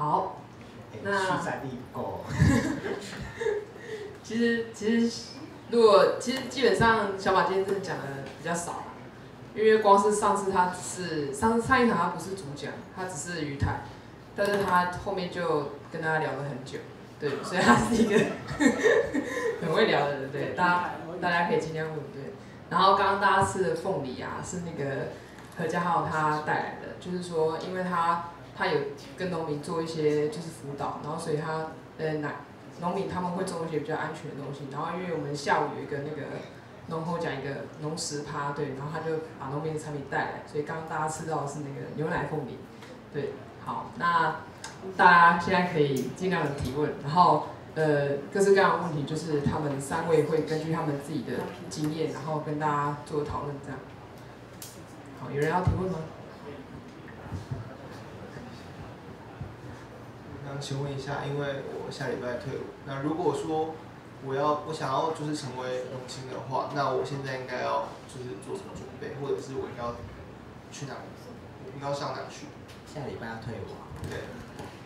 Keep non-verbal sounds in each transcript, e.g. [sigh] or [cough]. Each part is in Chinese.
好，那续载力不够。[laughs] 其实其实如果其实基本上小马今天真的讲的比较少啦，因为光是上次他只是上上一场他不是主讲，他只是鱼台，但是他后面就跟大家聊了很久，对，所以他是一个 [laughs] 很会聊的人，对，大家大家可以尽量问，对。然后刚刚大家吃的凤梨啊，是那个何家浩他带来的，就是说因为他他有跟农民做一些就是辅导，然后所以他呃奶农民他们会种一些比较安全的东西，然后因为我们下午有一个那个农后讲一个农食趴，对，然后他就把农民的产品带来，所以刚刚大家吃到的是那个牛奶凤梨，对，好，那大家现在可以尽量的提问，然后呃各式各样的问题，就是他们三位会根据他们自己的经验，然后跟大家做讨论，这样。好，有人要提问吗？那请问一下，因为我下礼拜退伍，那如果说我要我想要就是成为农青的话，那我现在应该要就是做什么准备，或者是我应该要去哪里？我应该要上哪去？下礼拜要退伍啊？对。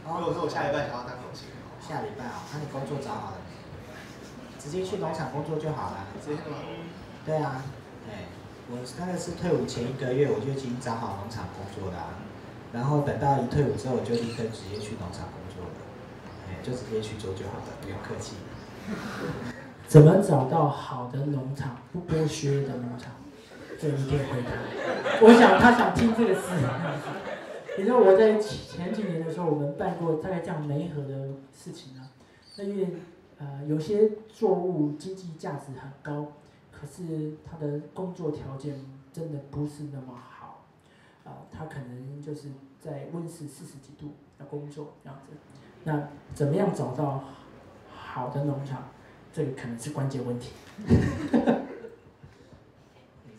如果说我下礼拜想要当农青下礼拜啊，那你工作找好了没？直接去农场工作就好了。直接吗？对啊，哎，我大概是退伍前一个月我就已经找好农场工作了、啊，然后等到一退伍之后，我就立刻直接去农场工就直接去做就好了，不用客气。[laughs] 怎么找到好的农场，不剥削的农场？这你可以回答。我想他想听这个事。[laughs] 你知道我在前几年的时候，我们办过大概这样媒合的事情啊。那因为呃有些作物经济价值很高，可是他的工作条件真的不是那么好，啊、他可能就是在温室四十几度要工作这样子。那怎么样找到好的农场？这个可能是关键问题。[laughs] 你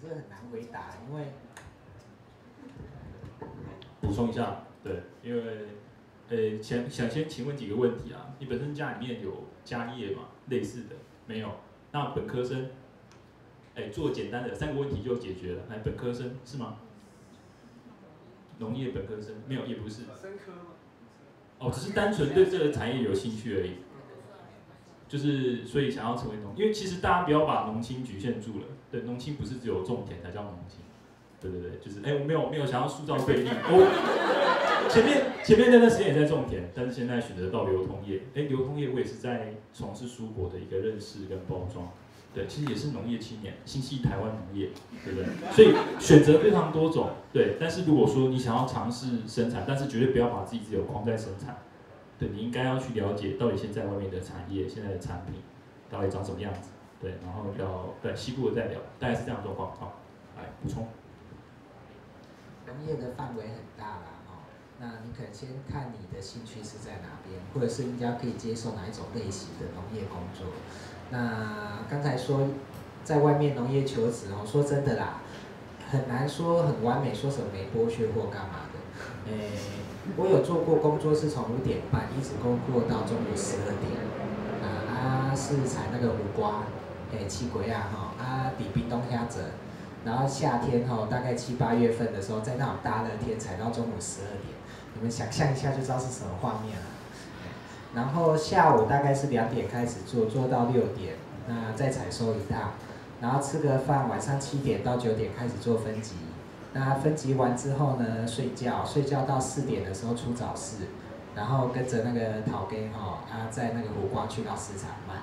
这个很难回答，因为补充一下，对，因为，呃，想想先请问几个问题啊？你本身家里面有家业吗？类似的没有？那本科生，哎，做简单的三个问题就解决了。来，本科生是吗？农业本科生没有，也不是。生科吗？哦，只是单纯对这个产业有兴趣而已。就是所以想要成为农，因为其实大家不要把农青局限住了。对，农青不是只有种田才叫农青。对对对，就是哎，我没有没有想要塑造对立。我前面前面那段时间也在种田，但是现在选择到流通业。哎，流通业我也是在从事蔬果的一个认识跟包装。对，其实也是农业青年，心系台湾农业，对不对？所以选择非常多种。对，但是如果说你想要尝试生产，但是绝对不要把自己只有框在生产。对，你应该要去了解到底现在外面的产业、现在的产品到底长什么样子。对，然后要对西部的再聊，大概是这样的状况。好，来补充。农业的范围很大啦，哦，那你可能先看你的兴趣是在哪边，或者是人家可以接受哪一种类型的农业工作。那刚才说在外面农业求职哦，说真的啦，很难说很完美，说什么没剥削或干嘛的。[laughs] 诶、我有做过工作是从五点半一直工作到中午十二点，啊啊是采那个胡瓜，诶、七鬼啊哈，啊比冰冻虾子。然后夏天哈、大概七八月份的时候，在那种大热天采到中午十二点，你们想象一下就知道是什么画面了。然后下午大概是两点开始做，做到六点，那再采收一趟，然后吃个饭，晚上七点到九点开始做分级。那分级完之后呢，睡觉，睡觉到四点的时候出早市，然后跟着那个陶根哈啊，在那个湖光去到市场卖，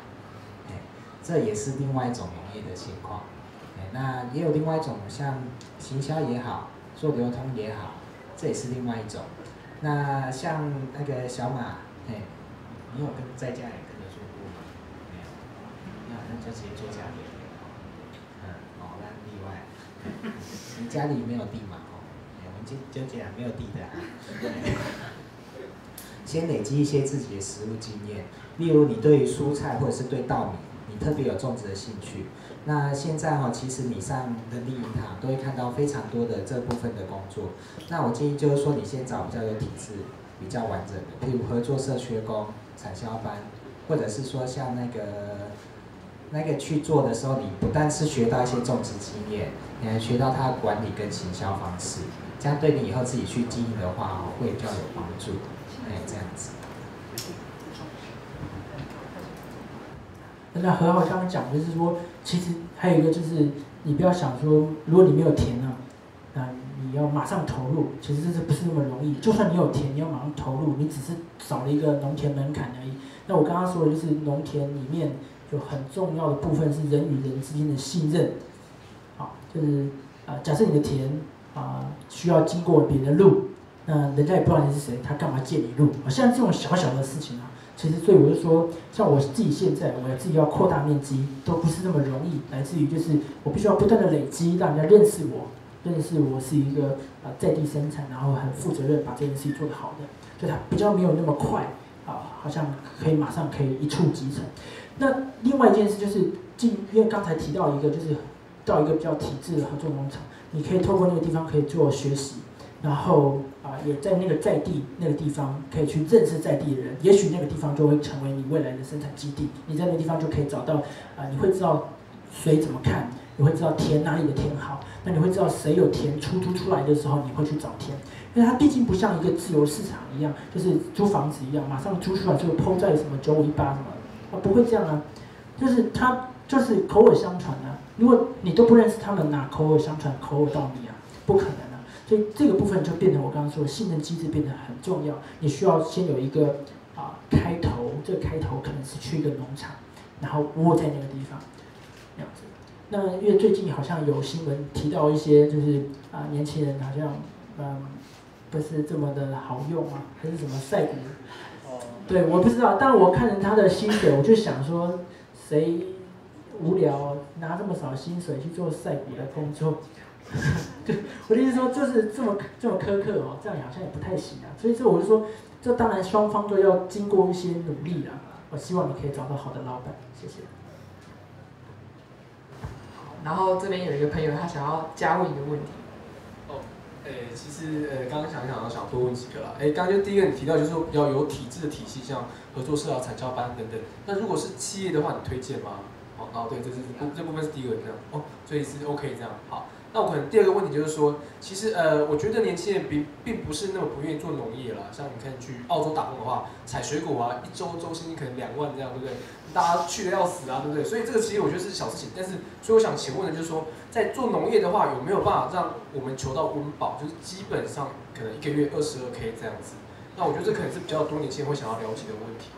哎，这也是另外一种农业的情况。哎，那也有另外一种，像行销也好，做流通也好，这也是另外一种。那像那个小马，嘿，你有跟在家也跟着做过吗？没有，那那就直接做家里。嗯，哦，那例外。你家里没有地嘛？哦，我们就就讲没有地的、啊。[laughs] 先累积一些自己的食物经验，例如你对蔬菜或者是对稻米，你特别有种植的兴趣。那现在哈、其实你上人力银行都会看到非常多的这部分的工作。那我建议就是说，你先找比较有体制、比较完整的，譬如合作社缺工、产销班，或者是说像那个那个去做的时候，你不但是学到一些种植经验，你还学到它的管理跟行销方式，这样对你以后自己去经营的话哦会比较有帮助。哎，这样子。那何浩刚刚讲就是说，其实还有一个就是，你不要想说，如果你没有田啊，那要马上投入，其实这是不是那么容易？就算你有田，你要马上投入，你只是少了一个农田门槛而已。那我刚刚说的就是农田里面有很重要的部分是人与人之间的信任，好，就是啊、假设你的田啊、需要经过别人的路，那人家也不知道你是谁，他干嘛借你路？啊，像这种小小的事情啊，其实所以我就说，像我自己现在，我自己要扩大面积，都不是那么容易，来自于就是我必须要不断的累积，让人家认识我，认识我是一个啊、在地生产，然后很负责任，把这件事情做得好的，就它比较没有那么快啊，好像可以马上可以一触即成。那另外一件事就是进，因为刚才提到一个就是到一个比较体制的合作农场，你可以透过那个地方可以做学习，然后啊、也在那个在地那个地方可以去认识在地的人，也许那个地方就会成为你未来的生产基地。你在那个地方就可以找到啊、你会知道水怎么看，你会知道田哪里的田好，那你会知道谁有田出租出来的时候，你会去找田，因为它毕竟不像一个自由市场一样，就是租房子一样，马上租出来就抛在什么九五一八什么，啊不会这样啊，就是他就是口耳相传啊。如果你都不认识他们，哪口耳相传口耳到你啊？不可能啊。所以这个部分就变成我刚刚说的信任机制变得很重要。你需要先有一个啊开头，这个开头可能是去一个农场，然后窝在那个地方，那因为最近好像有新闻提到一些，就是啊年轻人好像嗯不是这么的好用啊，还是什么赛谷对，我不知道，但我看着他的薪水，我就想说，谁无聊拿这么少薪水去做赛股的工作？[laughs] 对，我的意思说，就是这么这么苛刻哦，这样好像也不太行啊。所以这我就说，这当然双方都要经过一些努力啦。我希望你可以找到好的老板，谢谢。然后这边有一个朋友，他想要加问一个问题，哦诶，其实呃，刚刚想一想，想多问几个啦。诶，刚刚就第一个你提到，就是说比较有体制的体系，像合作社啊、产教班等等。那如果是企业的话，你推荐吗？哦，哦，对，这是这这部分是第一个这样。哦，所以是 OK 这样。好，那我可能第二个问题就是说，其实呃，我觉得年轻人并并不是那么不愿意做农业啦。像你看去澳洲打工的话，采水果啊，一周周薪可能两万这样，对不对？大家去的要死啊，对不对？所以这个其实我觉得是小事情，但是所以我想请问的就是说，在做农业的话，有没有办法让我们求到温饱？就是基本上可能一个月二十二 K 这样子。那我觉得这可能是比较多年轻人会想要了解的问题。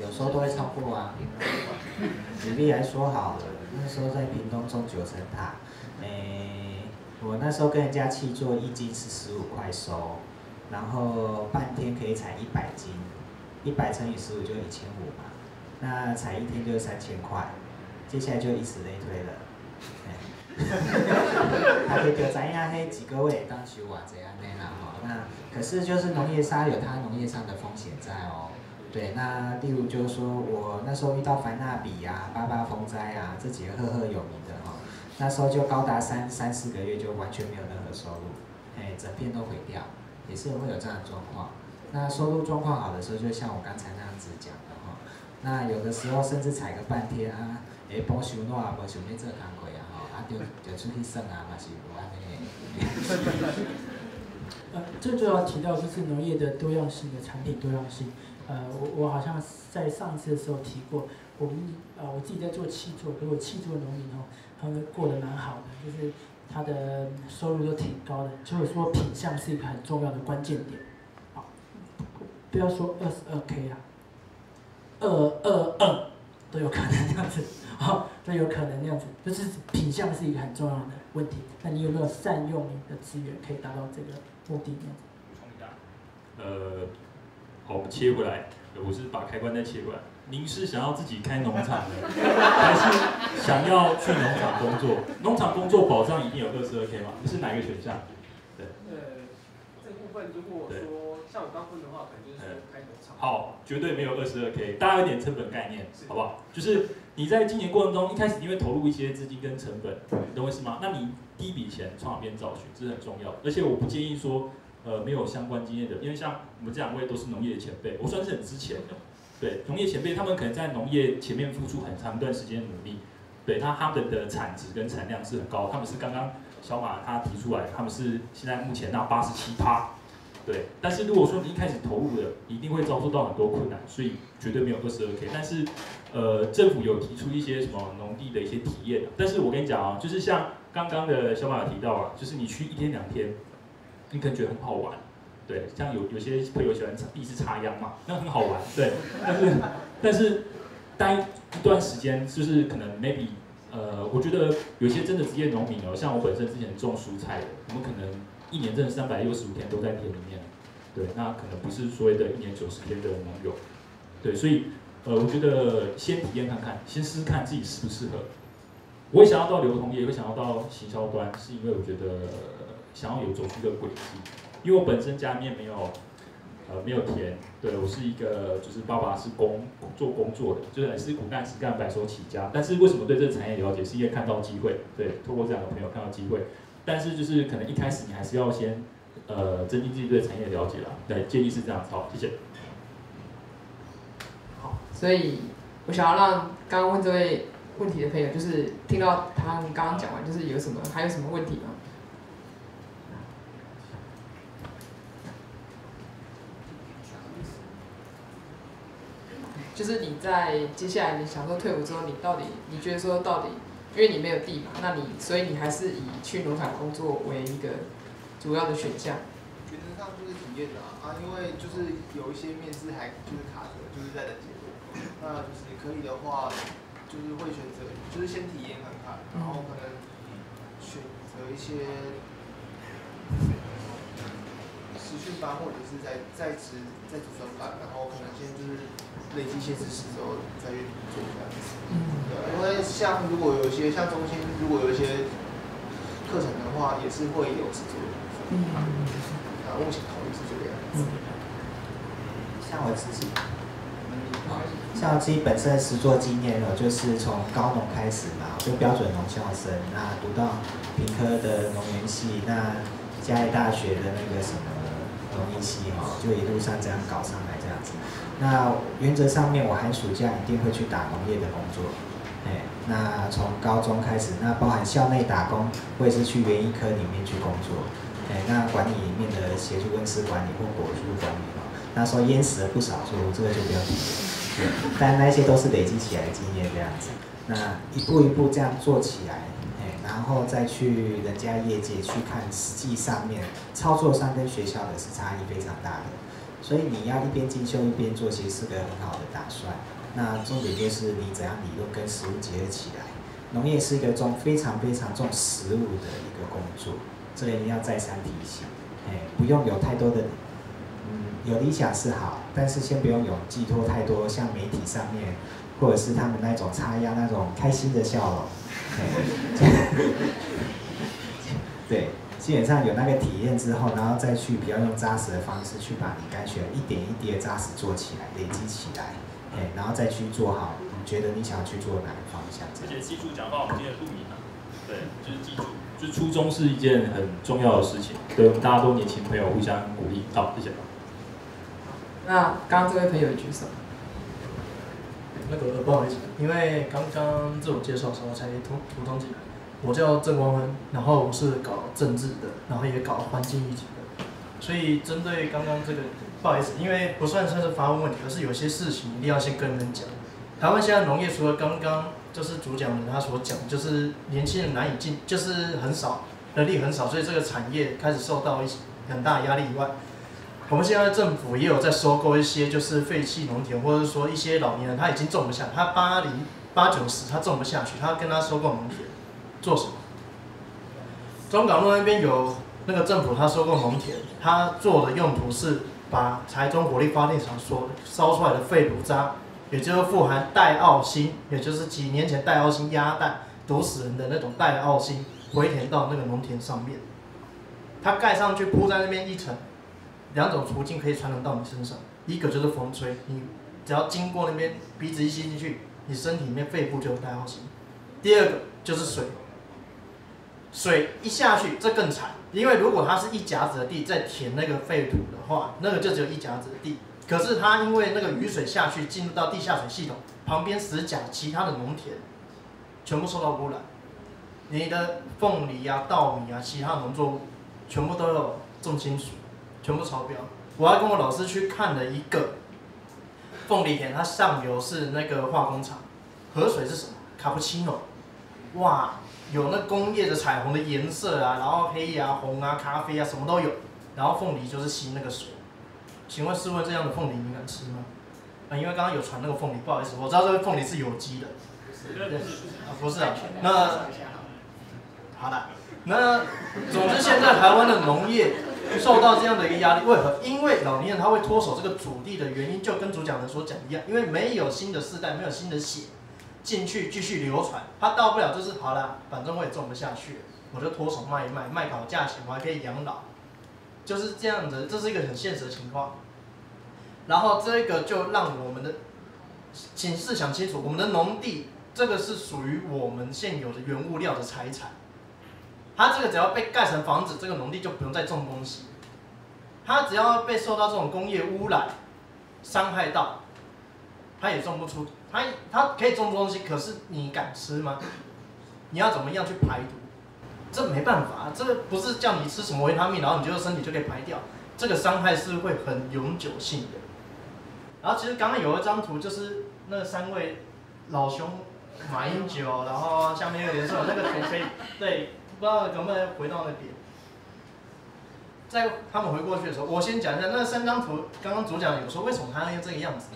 有时候都会超过啊。[laughs] 举例来说好了，那时候在屏东种九层塔，诶、我那时候跟人家去做一斤是十五块收，然后半天可以采一百斤，一百乘以十五就一千五嘛，那采一天就是三千块，接下来就以此类推了。啊，[laughs] 就就知影迄几个月当收偌济安尼啦吼，那可是就是农业沙有它农业上的风险在哦。对，那例如就是说我那时候遇到凡纳比啊、八八风灾啊这几个赫赫有名的哈、那时候就高达三三四个月就完全没有任何收入，哎，整片都毁掉，也是会有这样的状况。那收入状况好的时候，就像我刚才那样子讲的哈、那有的时候甚至采个半天啊，诶，补收暖啊，无想要做工课啊吼，啊就就出去耍啊，嘛是有安尼。[laughs] 呃，这就要提到就是农业的多样性的产品多样性。呃，我我好像在上次的时候提过，我们呃我自己在做气作，给我气作农民哦，他们过得蛮好的，就是他的收入都挺高的，就是说品相是一个很重要的关键点。好，不要说二十二 K 啊，二二二都有可能这样子，好，都有可能那样子，就是品相是一个很重要的问题。那你有没有善用你的资源，可以达到这个目的呢？呃，好，我们切回来，呃我是把开关再切过来。您是想要自己开农场的，[laughs] 还是想要去农场工作？农场工作保障一定有二十二 K 吗？你是哪一个选项？对呃，这部分如果说像我刚问的话，可能就是说开农场。好，绝对没有二十二 K，大家有点成本概念，好不好？就是你在今年过程中，一开始你会投入一些资金跟成本，你懂我意思吗？那你第一笔钱从哪边找寻，这是很重要的。而且我不建议说，呃，没有相关经验的，因为像我们这两位都是农业的前辈，我算是很之前的。对，农业前辈他们可能在农业前面付出很长一段时间的努力，对，那他们的产值跟产量是很高，他们是刚刚小马他提出来，他们是现在目前那八十七趴，对。但是如果说你一开始投入的，一定会遭受到很多困难，所以绝对没有二十二 K。但是，呃，政府有提出一些什么农地的一些体验，但是我跟你讲啊，就是像刚刚的小马有提到啊，就是你去一天两天，你可能觉得很好玩，对，像有有些朋友喜欢第一次插秧嘛，那很好玩，对。但是，但是待一段时间，就是可能 maybe。呃，我觉得有些真的职业农民哦，像我本身之前种蔬菜的，我们可能一年真的三百六十五天都在田里面，对，那可能不是所谓的一年九十天的农友，对，所以呃，我觉得先体验看看，先试试看自己适不适合。我也想要到流通业，也会想要到行销端，是因为我觉得想要有走出一个轨迹，因为我本身家里面没有。呃，没有田，对我是一个，就是爸爸是工做工作的，就是也是苦干实干，白手起家。但是为什么对这个产业了解，是因为看到机会，对，透过这样的朋友看到机会。但是就是可能一开始你还是要先，呃，增进自己对产业了解啦。对，建议是这样。好，谢谢。好，所以我想要让刚刚问这位问题的朋友，就是听到他刚刚讲完，就是有什么还有什么问题吗？就是你在接下来你想说退伍之后，你到底你觉得说到底，因为你没有地嘛，那你所以你还是以去农场工作为一个主要的选项。原则上就是体验的啊，因为就是有一些面试还就是卡着，就是在等结果。那就是可以的话，就是会选择就是先体验看看，然后可能选择一些实训班或者是在在职在职专班，然后可能先就是。累积一些知识之后再去做这样子，对，因为像如果有一些像中心，如果有一些课程的话，也是会有制作的。嗯，啊，目前考虑是这个样子。像我自己，像我自己本身实作经验呢，就是从高农开始嘛，就标准农校生，那读到平科的农园系，那嘉义大学的那个什么农艺系哈，就一路上这样搞上来这样子。那原则上面，我寒暑假一定会去打农业的工作，哎，那从高中开始，那包含校内打工，我也是去园艺科里面去工作，哎，那管理里面的协助温室管理或果树管理哦，那时候淹死了不少树，这个就不要提了，但那些都是累积起来的经验这样子，那一步一步这样做起来，哎，然后再去人家业界去看，实际上面操作上跟学校的是差异非常大的。所以你要一边进修一边做，其实是个很好的打算。那重点就是你怎样理论跟实物结合起来。农业是一个重非常非常重实物的一个工作，这个要再三提醒。哎，不用有太多的，嗯，有理想是好，但是先不用有寄托太多，像媒体上面或者是他们那种插秧那种开心的笑容。[laughs] 对。基本上有那个体验之后，然后再去比较用扎实的方式去把你该学一点一滴的扎实做起来，累积起来，哎，然后再去做好。你觉得你想要去做哪个方向？而且记住讲到我们今天的录影啊，对，就是记住，就初衷是一件很重要的事情。对，大家都年轻朋友互相鼓励。好，谢谢。那刚刚这位朋友举手。那个不好意思，因为刚刚自我介绍的时候才通普通进来。我叫郑光恩，然后我是搞政治的，然后也搞环境议题的，所以针对刚刚这个，不好意思，因为不算算是发问问题，而是有些事情一定要先跟人讲。台湾现在农业除了刚刚就是主讲人他所讲，就是年轻人难以进，就是很少，人力很少，所以这个产业开始受到一些很大压力以外，我们现在政府也有在收购一些就是废弃农田，或者说一些老年人他已经种不下，他八零八九十他种不下去，他跟他收购农田。做什么？中港路那边有那个政府，他收购农田，他做的用途是把台中火力发电厂所烧出来的废炉渣，也就是富含代奥辛，也就是几年前代奥辛鸭蛋毒死人的那种代奥辛，回填到那个农田上面。它盖上去铺在那边一层，两种途径可以传染到你身上，一个就是风吹，你只要经过那边鼻子一吸进去，你身体里面肺部就有代奥辛。第二个就是水。水一下去，这更惨，因为如果它是一甲子的地在填那个废土的话，那个就只有一甲子的地。可是它因为那个雨水下去进入到地下水系统，旁边死甲其他的农田全部受到污染。你的凤梨啊、稻米啊、其他农作物，全部都有重金属，全部超标。我还跟我老师去看了一个凤梨田，它上游是那个化工厂，河水是什么？卡布奇诺，哇，有那工业的彩虹的颜色啊，然后黑啊、红啊、咖啡啊，什么都有。然后凤梨就是吸那个水。请问试问这样的凤梨你敢吃吗？啊，因为刚刚有传那个凤梨，不好意思，我知道这个凤梨是有机的。对，啊不是啊，那好的，那总之现在台湾的农业受到这样的一个压力，为何？因为老年人他会脱手这个主地的原因，就跟主讲人所讲一样，因为没有新的世代，没有新的血进去继续流传，他到不了就是好了，反正我也种不下去，我就脱手卖一卖，卖好价钱，我还可以养老，就是这样子，这是一个很现实的情况。然后这个就让我们的，请试想清楚，我们的农地这个是属于我们现有的原物料的财产，它这个只要被盖成房子，这个农地就不用再种东西，它只要被受到这种工业污染伤害到，它也种不出，它它可以种东西，可是你敢吃吗？你要怎么样去排毒？这没办法，这不是叫你吃什么维他命，然后你就身体就可以排掉，这个伤害是会很永久性的。然后其实刚刚有一张图，就是那三位老兄马英九，然后下面那个连胜文那个图可以对，不知道能不能回到那点。在他们回过去的时候，我先讲一下那三张图。刚刚主讲有说为什么他要这个样子，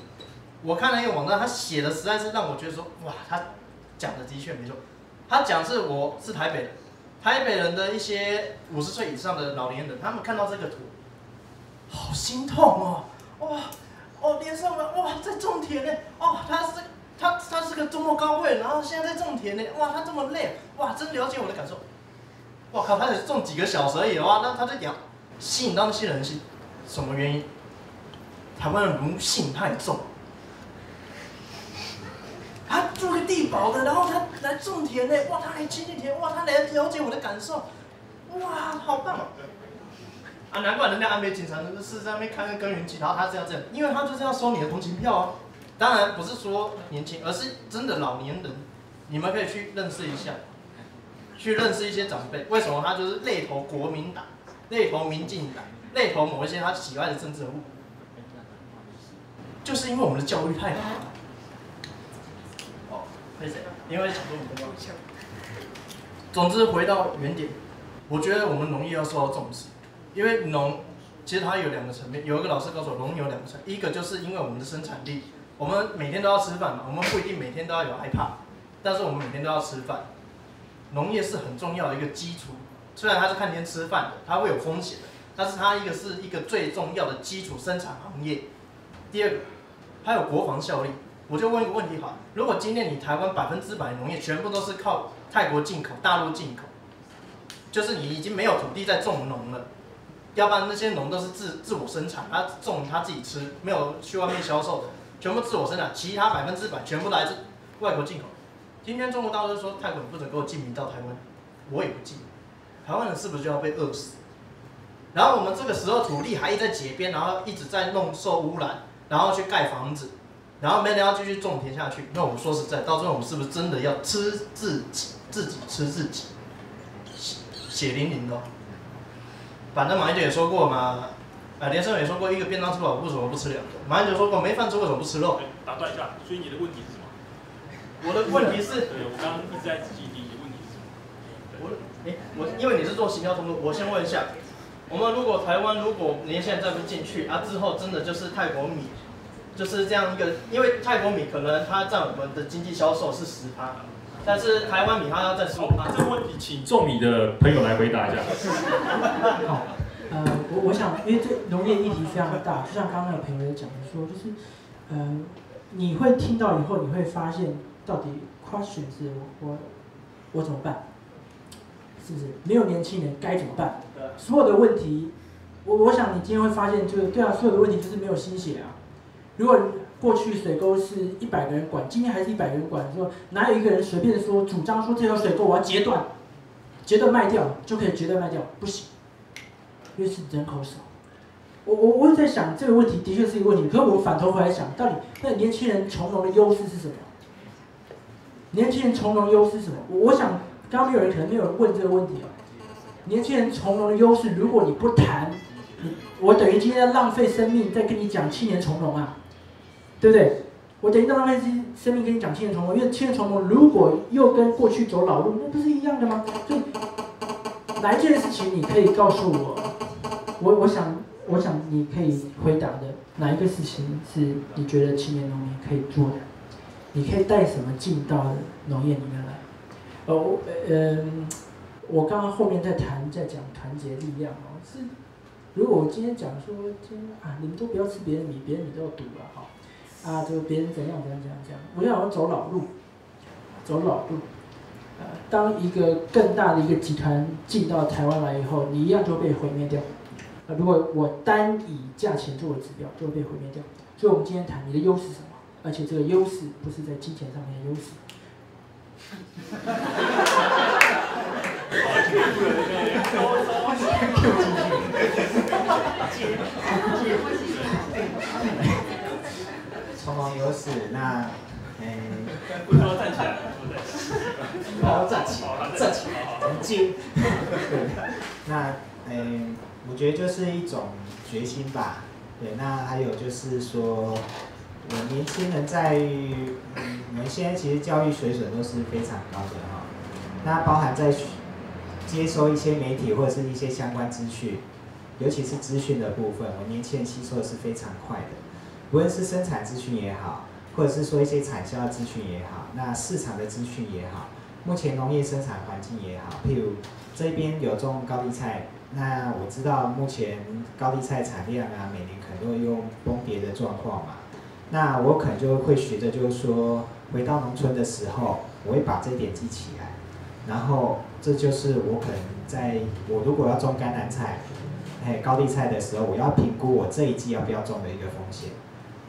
我看了一个网站，他写的实在是让我觉得说，哇，他讲的的确没错。他讲是我是台北人，台北人的一些五十岁以上的老年人，他们看到这个图，好心痛哦，哇。哦，连胜文哇，在种田呢！哦，他是他他是个中末高位，然后现在在种田呢！哇，他这么累，哇，真了解我的感受。我靠，他只种几个小时而已哇，那他在讲吸引到那些人是什么原因？台湾的奴性太重。他做个地保的，然后他来种田呢！哇，他来亲近田，哇，他来了解我的感受，哇，好棒！啊，难怪人家安倍警察是在那边看个耕耘机，然后他这样这样，因为他就是要收你的同情票啊。当然不是说年轻，而是真的老年人，你们可以去认识一下，去认识一些长辈。为什么他就是类投国民党、类投民进党、类投某一些他喜爱的政治人物？就是因为我们的教育太好了。哦，谢谢。因为想说我们总之回到原点，我觉得我们农业要受到重视。因为农，其实它有两个层面。有一个老师告诉我，农有两个层，一个就是因为我们的生产力，我们每天都要吃饭嘛，我们不一定每天都要有 iPad，但是我们每天都要吃饭。农业是很重要的一个基础，虽然它是看天吃饭的，它会有风险的，但是它一个是一个最重要的基础生产行业。第二个，它有国防效力。我就问一个问题好，如果今天你台湾百分之百农业全部都是靠泰国进口、大陆进口，就是你已经没有土地在种农了。要不然那些农都是自自我生产，他种他自己吃，没有去外面销售的，全部自我生产，其他百分之百全部来自外国进口。今天中国大陆说泰国你不准给我进民到台湾，我也不进，台湾人是不是就要被饿死？然后我们这个时候土地还一直在结边，然后一直在弄受污染，然后去盖房子，然后没人要继续种田下去。那我们说实在，到最后我们是不是真的要吃自己，自己吃自己，血淋淋的？反正马英九也说过嘛，啊，连胜文也说过，一个便当吃饱，为什么不吃两个？马英九说过，没饭吃为什么不吃肉？打断一下，所以你的问题是什么？我的问题是，对我刚刚一直在仔细听，你问题是什么？我，哎，我因为你是做行销通路，我先问一下，我们如果台湾如果连线再不进去啊，之后真的就是泰国米，就是这样一个，因为泰国米可能它占我们的经济销售是十趴。但是台湾米它要再收。这个问题请种米的朋友来回答一下。好，呃，我我想，因为这农业议题非常大，就像刚刚那个朋友也讲的说，就是，呃，你会听到以后，你会发现到底 question 是我我怎么办？是不是？没有年轻人该怎么办？所有的问题，我我想你今天会发现，就是对啊，所有的问题就是没有心血啊。如果过去水沟是一百个人管，今天还是一百个人管，说哪有一个人随便说主张说这条水沟我要截断，截断卖掉就可以截断卖掉，不行，因为是人口少。我我我在想这个问题的确是一个问题，可是我反头回来想，到底那年轻人从容的优势是什么？年轻人从容优势是什么？我想刚刚没有人可能没有人问这个问题哦。年轻人从容的优势，如果你不谈，我等于今天要浪费生命在跟你讲青年从容啊，对不对？我等于在浪费生命跟你讲青年从容，因为青年从容如果又跟过去走老路，那不是一样的吗？就哪一件事情你可以告诉我？我我想我想你可以回答的哪一个事情是你觉得青年农民可以做的？你可以带什么进到农业里面来？呃，我嗯，我刚刚后面在谈在讲团结力量哦，是如果我今天讲说今天啊，你们都不要吃别人米，别人米都要赌了哈。啊，就别人怎样怎样怎样怎样，我想要走老路，走老路。呃，当一个更大的一个集团进到台湾来以后，你一样就被毁灭掉。呃，如果我单以价钱作为指标，就会被毁灭掉。所以，我们今天谈你的优势是什么？而且这个优势不是在金钱上面的优势。从容优势，那，诶，不要站起来，不要站起来，站起来，很精。那，诶，我觉得就是一种决心吧。对，那还有就是说，我年轻人在，我们现在其实教育水准都是非常高的哈。那包含在接收一些媒体或者是一些相关资讯，尤其是资讯的部分，我年轻人吸收的是非常快的。无论是生产资讯也好，或者是说一些产销资讯也好，那市场的资讯也好，目前农业生产环境也好，譬如这边有种高丽菜，那我知道目前高丽菜产量啊，每年可能都有崩跌的状况嘛，那我可能就会学着就是说，回到农村的时候，我会把这点记起来，然后这就是我可能在我如果要种甘蓝菜，哎高丽菜的时候，我要评估我这一季要不要种的一个风险。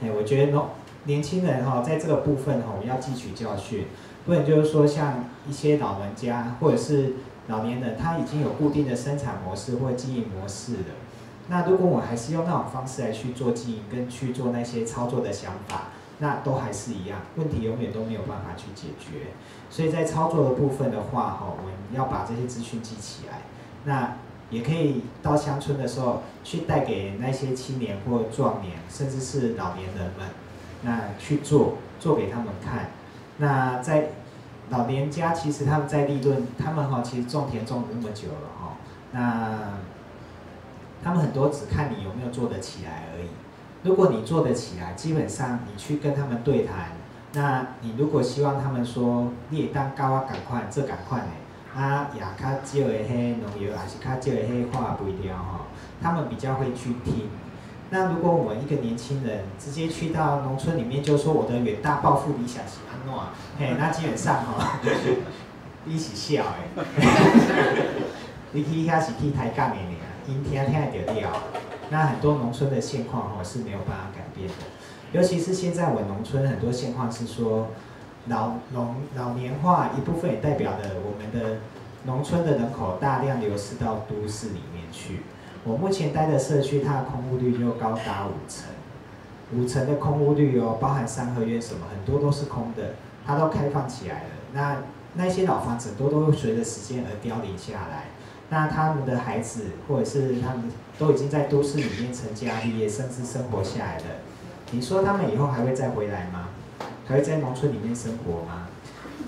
哎，我觉得年轻人哈，在这个部分哈，我们要汲取教训，不能就是说像一些老人家或者是老年人，他已经有固定的生产模式或经营模式了。那如果我还是用那种方式来去做经营跟去做那些操作的想法，那都还是一样，问题永远都没有办法去解决。所以在操作的部分的话哈，我们要把这些资讯记起来。那也可以到乡村的时候，去带给那些青年或壮年，甚至是老年人们，那去做，做给他们看。那在老年家，其实他们在利润，他们哈其实种田种那么久了哈，那他们很多只看你有没有做得起来而已。如果你做得起来，基本上你去跟他们对谈，那你如果希望他们说，你也当高啊赶快，这赶快呢？啊，也较少的迄农药，还是较少的迄化肥料吼，他们比较会去听。那如果我们一个年轻人直接去到农村里面，就说我的远大抱负理想是安怎？嘿，[laughs] 那基本上吼，[laughs] 你是笑诶，[laughs] 你去遐是去抬杠的尔，因听听会着了。那很多农村的现况吼是没有办法改变的，尤其是现在我农村很多现况是说。老农老年化一部分也代表了我们的农村的人口大量流失到都市里面去。我目前待的社区，它的空屋率就高达五成，五成的空屋率哦，包含三合院什么，很多都是空的，它都开放起来了。那那些老房子多都随着时间而凋零下来。那他们的孩子或者是他们都已经在都市里面成家立业，甚至生活下来了。你说他们以后还会再回来吗？还会在农村里面生活吗？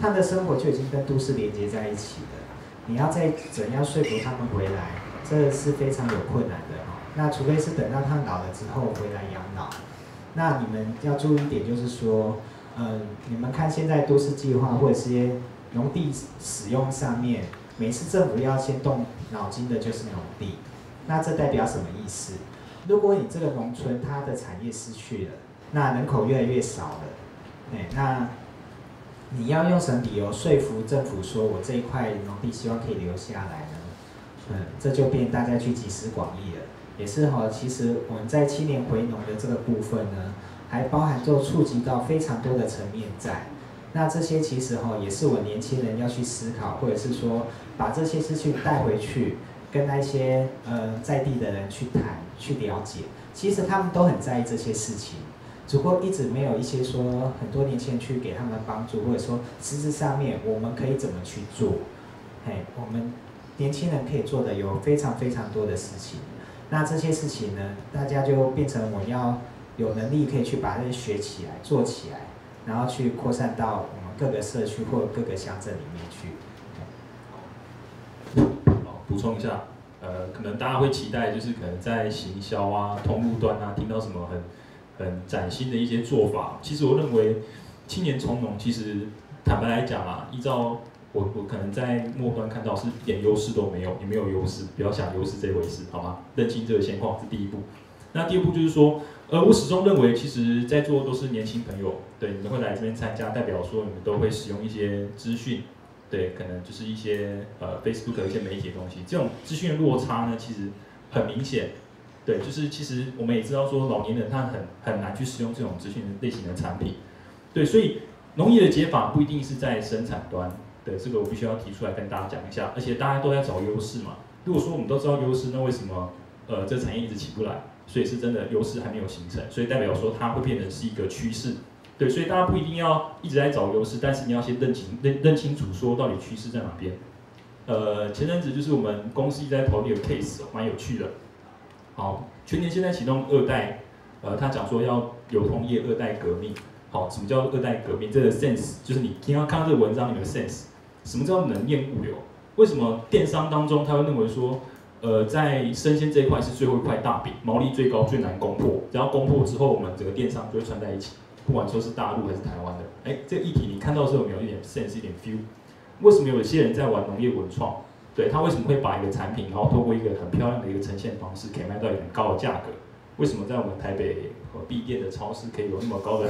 他的生活就已经跟都市连接在一起了。你要再怎样说服他们回来，这是非常有困难的哈。那除非是等到他老了之后回来养老。那你们要注意一点，就是说，嗯，你们看现在都市计划或者是些农地使用上面，每次政府要先动脑筋的就是农地。那这代表什么意思？如果你这个农村它的产业失去了，那人口越来越少了。哎，那你要用什么理由说服政府说，我这一块农地希望可以留下来呢？嗯，这就变大家去集思广益了。也是哈，其实我们在青年回农的这个部分呢，还包含就触及到非常多的层面在。那这些其实哈，也是我年轻人要去思考，或者是说把这些事情带回去，跟那些呃在地的人去谈、去了解。其实他们都很在意这些事情。只不过一直没有一些说很多年前去给他们帮助，或者说实质上面我们可以怎么去做？嘿，我们年轻人可以做的有非常非常多的事情。那这些事情呢，大家就变成我要有能力可以去把这些学起来、做起来，然后去扩散到我们各个社区或各个乡镇里面去。好，补充一下，呃，可能大家会期待，就是可能在行销啊、通路端啊，听到什么很很崭新的一些做法。其实我认为，青年从农，其实坦白来讲啊，依照我我可能在末端看到是一点优势都没有，你没有优势，不要想优势这回事，好吗？认清这个现况是第一步。那第二步就是说，呃，我始终认为，其实在座都是年轻朋友，对，你们会来这边参加，代表说你们都会使用一些资讯。对，可能就是一些呃 Facebook 一些媒体的东西，这种资讯的落差呢，其实很明显。对，就是其实我们也知道说，老年人他很很难去使用这种资讯类型的产品。对，所以农业的解法不一定是在生产端。对，这个我必须要提出来跟大家讲一下。而且大家都在找优势嘛。如果说我们都知道优势，那为什么呃这产业一直起不来？所以是真的优势还没有形成，所以代表说它会变成是一个趋势。对，所以大家不一定要一直在找优势，但是你要先认清认认清楚，说到底趋势在哪边。呃，前阵子就是我们公司一直在投一个 case，蛮有趣的。好，全年现在启动二代，呃，他讲说要流通业二代革命。好，什么叫二代革命？这个 sense 就是你听到看到这个文章里面的 sense，什么叫能验物流？为什么电商当中他会认为说，呃，在生鲜这一块是最后一块大饼，毛利最高、最难攻破，只要攻破之后，我们整个电商就会串在一起。不管说是大陆还是台湾的，哎，这个议题你看到的时候有没有一点 sense，一点 feel？为什么有些人在玩农业文创？对他为什么会把一个产品，然后透过一个很漂亮的一个呈现方式，可以卖到很高的价格？为什么在我们台北和闭店的超市可以有那么高的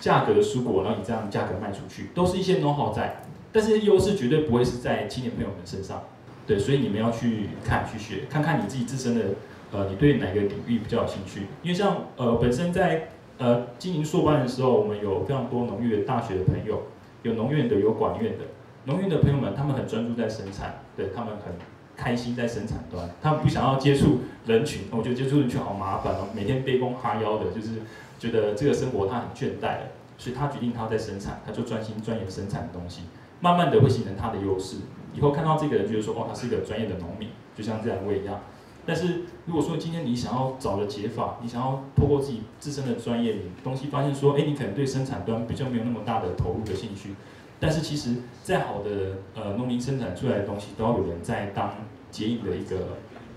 价格的蔬果，然后以这样的价格卖出去？都是一些 know how 在，但是优势绝对不会是在青年朋友们身上。对，所以你们要去看、去学，看看你自己自身的，呃，你对哪个领域比较有兴趣？因为像呃，本身在呃，经营硕班的时候，我们有非常多农业大学的朋友，有农院的，有管院的。农院的朋友们，他们很专注在生产，对他们很开心在生产端，他们不想要接触人群。我觉得接触人群好麻烦哦，每天背弓哈腰的，就是觉得这个生活他很倦怠了，所以他决定他在生产，他就专心钻研生产的东西，慢慢的会形成他的优势。以后看到这个人，觉得说，哦，他是一个专业的农民，就像这两位一样。但是如果说今天你想要找的解法，你想要透过自己自身的专业东西，发现说，哎，你可能对生产端比较没有那么大的投入的兴趣。但是其实再好的呃农民生产出来的东西，都要有人在当接应的一个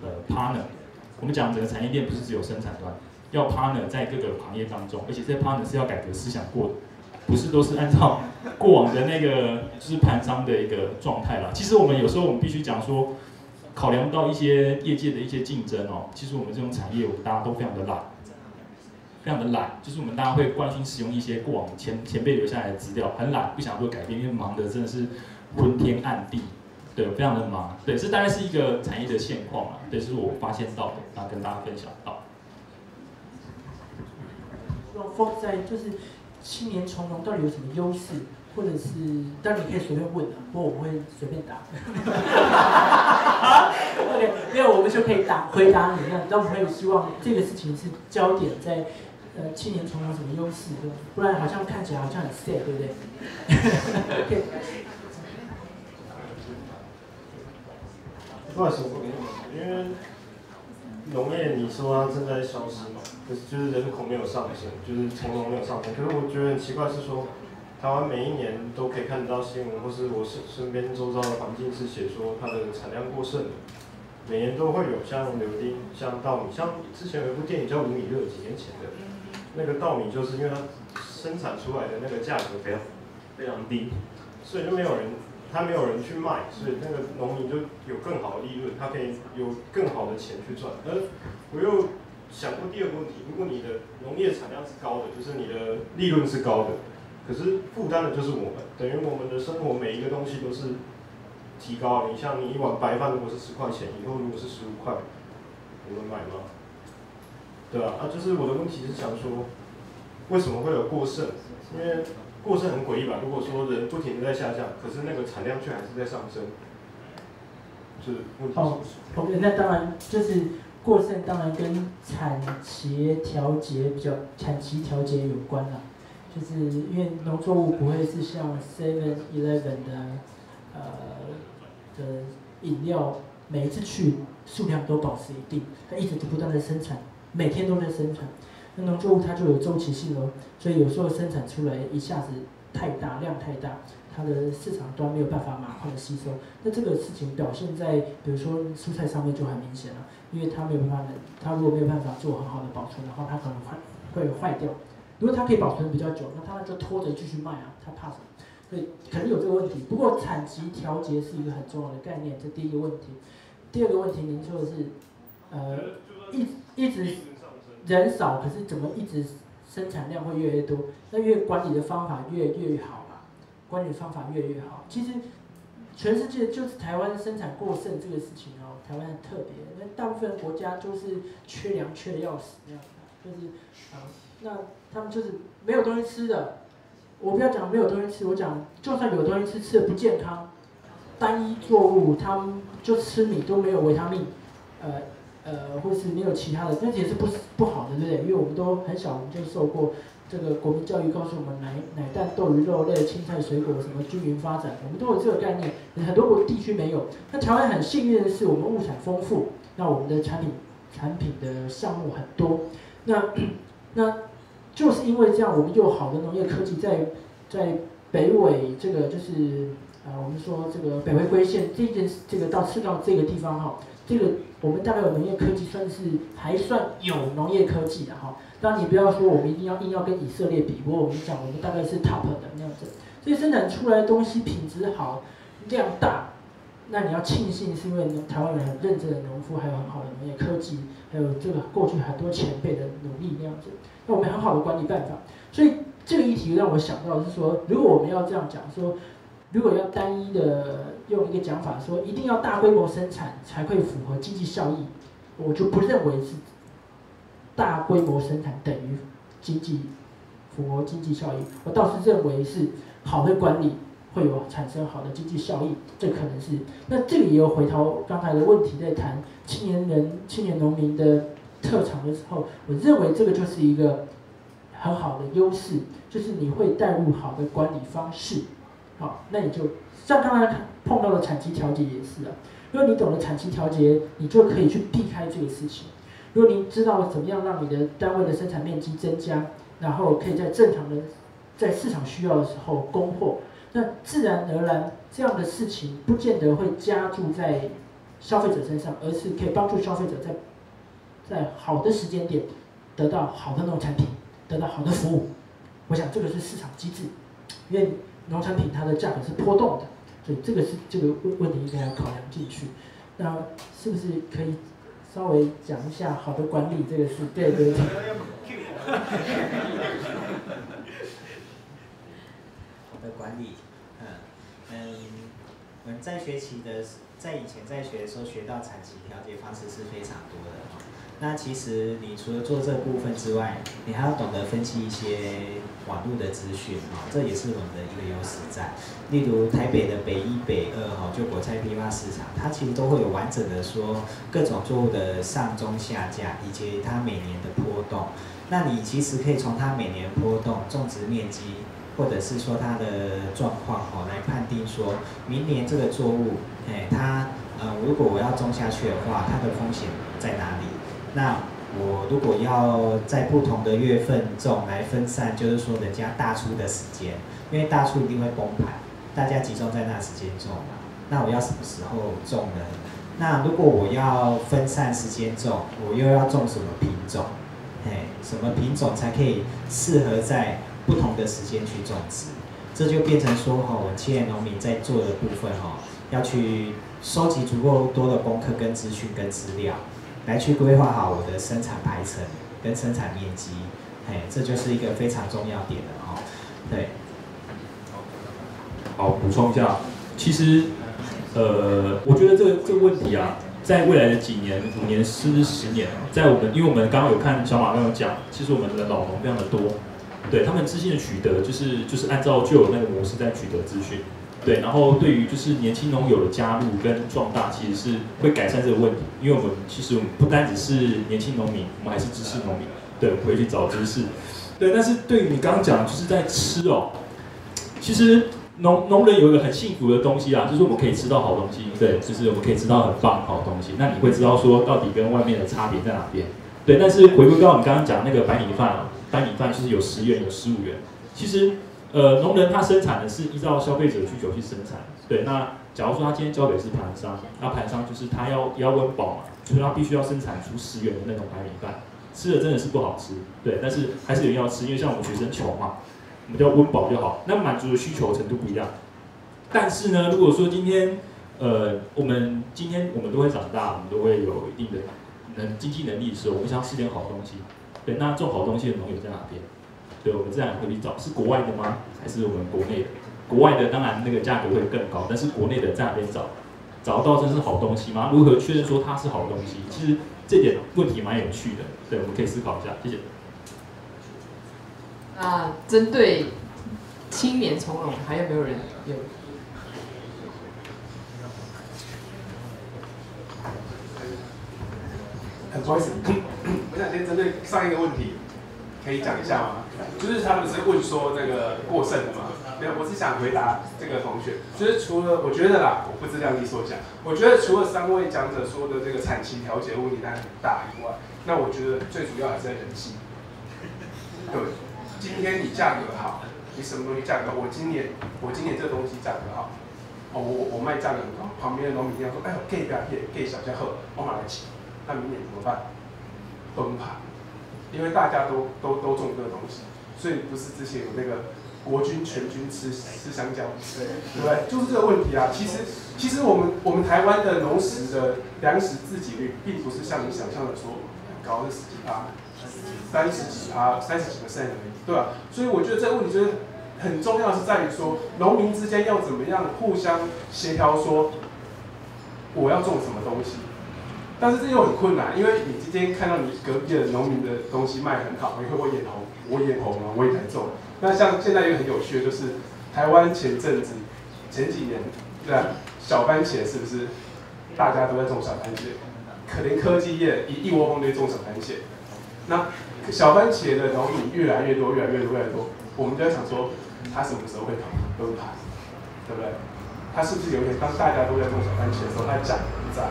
呃 partner。我们讲整个产业链不是只有生产端，要 partner 在各个行业当中，而且这 partner 是要改革思想过的，不是都是按照 [laughs] 过往的那个就是盘商的一个状态啦。其实我们有时候我们必须讲说。考量到一些业界的一些竞争哦，其实我们这种产业，我们大家都非常的懒，非常的懒，就是我们大家会惯性使用一些过往前前辈留下来的资料，很懒，不想做改变，因为忙的真的是昏天暗地，对，非常的忙，对，这大概是一个产业的现况啊，对，是我发现到的，然后跟大家分享到。用 focus 在就是青年从农到底有什么优势？或者是，当然你可以随便问啊，不过我不会随便答。[laughs] [laughs] OK，没有我们就可以答回答你。那但我们会希望这个事情是焦点在，呃，青年从有什么优势？对不然好像看起来好像很 sad，对不对？不好意思，因为农业你说它正在消失嘛，就是就是人口没有上升，就是从容没有上升。可是我觉得很奇怪是说。台湾每一年都可以看得到新闻，或是我身身边周遭的环境是写说它的产量过剩，每年都会有像柳丁、像稻米，像之前有一部电影叫《五米热》，几年前的，那个稻米就是因为它生产出来的那个价格非常非常低，所以就没有人，他没有人去卖，所以那个农民就有更好的利润，他可以有更好的钱去赚。而我又想过第二个问题，如果你的农业产量是高的，就是你的利润是高的。可是负担的就是我们，等于我们的生活每一个东西都是提高。你像你一碗白饭如果是十块钱，以后如果是十五块，我们买吗？对啊，啊，就是我的问题是想说，为什么会有过剩？因为过剩很诡异吧？如果说人不停的在下降，可是那个产量却还是在上升，是问题。哦，OK，那当然就是过剩，当然跟产期调节比较，产期调节有关了。就是因为农作物不会是像 Seven Eleven 的呃的饮料，每一次去数量都保持一定，它一直都不断的生产，每天都在生产。那农作物它就有周期性哦，所以有时候生产出来一下子太大量太大，它的市场端没有办法马上的吸收。那这个事情表现在比如说蔬菜上面就很明显了，因为它没有办法，它如果没有办法做很好的保存的话，它可能坏会坏掉。如果它可以保存比较久，那它就拖着继续卖啊，它怕什么？所以肯定有这个问题。不过产期调节是一个很重要的概念，这第一个问题。第二个问题，您说的是，呃，一一直人少，可是怎么一直生产量会越来越多？那越管理的方法越越好嘛，管理方法越越好。其实全世界就是台湾生产过剩这个事情哦，台湾很特别，那大部分国家就是缺粮缺的要死那样，就是啊，那他们就是没有东西吃的。我不要讲没有东西吃，我讲就算有东西吃，吃的不健康，单一作物，他们就吃米都没有维他命，呃呃，或是没有其他的，那也是不不好的，对不对？因为我们都很小，我们就受过这个国民教育，告诉我们奶奶蛋豆鱼肉类、青菜水果什么均匀发展，我们都有这个概念。很多国地区没有，那台湾很幸运的是，我们物产丰富，那我们的产品产品的项目很多，那那。就是因为这样，我们有好的农业科技在在北纬这个就是啊，我们说这个北回归线这件这个到赤道这个地方哈，这个我们大概有农业科技算是还算有农业科技的哈。当然你不要说我们一定要硬要跟以色列比，不过我们讲我们大概是 top 的那样子，所以生产出来的东西品质好，量大。那你要庆幸，是因为台湾人很认真的农夫，还有很好的农业科技，还有这个过去很多前辈的努力那样子。那我们很好的管理办法，所以这个议题让我想到是说，如果我们要这样讲说，如果要单一的用一个讲法说，一定要大规模生产才会符合经济效益，我就不认为是大规模生产等于经济符合经济效益。我倒是认为是好的管理。会有产生好的经济效益，这可能是。那这里也有回头刚才的问题，在谈青年人、青年农民的特长的时候，我认为这个就是一个很好的优势，就是你会带入好的管理方式。好，那你就像刚才碰到的产期调节也是啊。如果你懂得产期调节，你就可以去避开这个事情。如果你知道怎么样让你的单位的生产面积增加，然后可以在正常的在市场需要的时候供货。那自然而然，这样的事情不见得会加注在消费者身上，而是可以帮助消费者在在好的时间点得到好的农产品，得到好的服务。我想这个是市场机制，因为农产品它的价格是波动的，所以这个是这个问问题应该要考量进去。那是不是可以稍微讲一下好的管理这个事？对对对。好。的管理，嗯，我们在学习的，在以前在学的时候学到产期调节方式是非常多的哈。那其实你除了做这部分之外，你还要懂得分析一些网络的资讯哈，这也是我们的一个优势在。例如台北的北一、北二哈，就果菜批发市场，它其实都会有完整的说各种作物的上中下架以及它每年的波动。那你其实可以从它每年波动、种植面积。或者是说它的状况哦，来判定说明年这个作物，哎，它呃，如果我要种下去的话，它的风险在哪里？那我如果要在不同的月份种来分散，就是说人家大出的时间，因为大出一定会崩盘，大家集中在那时间种嘛。那我要什么时候种呢？那如果我要分散时间种，我又要种什么品种？哎，什么品种才可以适合在？不同的时间去种植，这就变成说哈，我们企业农民在做的部分哈，要去收集足够多的功课跟资讯跟资料，来去规划好我的生产排程跟生产面积，哎，这就是一个非常重要点的哈。对，好，补充一下，其实，呃，我觉得这个这个问题啊，在未来的几年、五年、甚至十年，在我们，因为我们刚刚有看小马刚有讲，其实我们的老农非常的多。对他们资讯的取得，就是就是按照旧有那个模式在取得资讯，对，然后对于就是年轻农友的加入跟壮大，其实是会改善这个问题，因为我们其实我们不单只是年轻农民，我们还是知识农民，对，回去找知识，对，但是对于你刚刚讲就是在吃哦，其实农农人有一个很幸福的东西啊，就是我们可以吃到好东西，对，就是我们可以吃到很棒好东西。那你会知道说到底跟外面的差别在哪边？对，但是回归到你刚刚讲那个白米饭哦，白米饭就是有十元有十五元，其实呃农人他生产的是依照消费者需求去生产，对，那假如说他今天交给是盘商，那盘商就是他要要温饱嘛，就是他必须要生产出十元的那种白米饭，吃的真的是不好吃，对，但是还是有人要吃，因为像我们学生穷嘛。我们叫温饱就好，那满足的需求程度不一样。但是呢，如果说今天，呃，我们今天我们都会长大，我们都会有一定的能经济能力的时候，我们想要吃点好东西。对，那种好东西的农友在哪边？对，我们自然会去找，是国外的吗？还是我们国内的？国外的当然那个价格会更高，但是国内的在哪边找？找到真是好东西吗？如何确认说它是好东西？其实这点问题蛮有趣的，对，我们可以思考一下。谢谢。那针对青年从容，还有没有人有？很不好意思，我想先针对上一个问题，可以讲一下吗？就是他们是问说那个过剩的嘛？没有，我是想回答这个同学，就是除了我觉得啦，我不知道你所讲，我觉得除了三位讲者说的这个产期调节问题它很大以外，那我觉得最主要还是在人性。[laughs] 对。今天你价格好，你什么东西价格？我今年我今年这个东西价格好，哦，我我卖价格很高，旁边的农民听到说，哎呦，给不要给，给小家伙，我买得起，那明年怎么办？崩盘，因为大家都都都种这个东西，所以不是之前有那个国军全军吃吃香蕉，对对不对？就是这个问题啊。其实其实我们我们台湾的农食的粮食自给率，并不是像你想象的说很高的十几趴。三十几趴，三十几个 percent 而已，对吧？所以我觉得这个问题就是很重要，是在于说农民之间要怎么样互相协调，说我要种什么东西。但是这又很困难，因为你今天看到你隔壁的农民的东西卖很好，你会不会眼红？我眼红了，我也来种。那像现在一个很有趣的，就是台湾前阵子前几年，对小番茄是不是大家都在种小番茄？可能科技业一一窝蜂在种小番茄，那。小番茄的农民越来越多，越来越多，越来越多。我们就在想说，它什么时候会崩盘，对不对？它是不是有一天当大家都在种小番茄的时候，它涨不涨？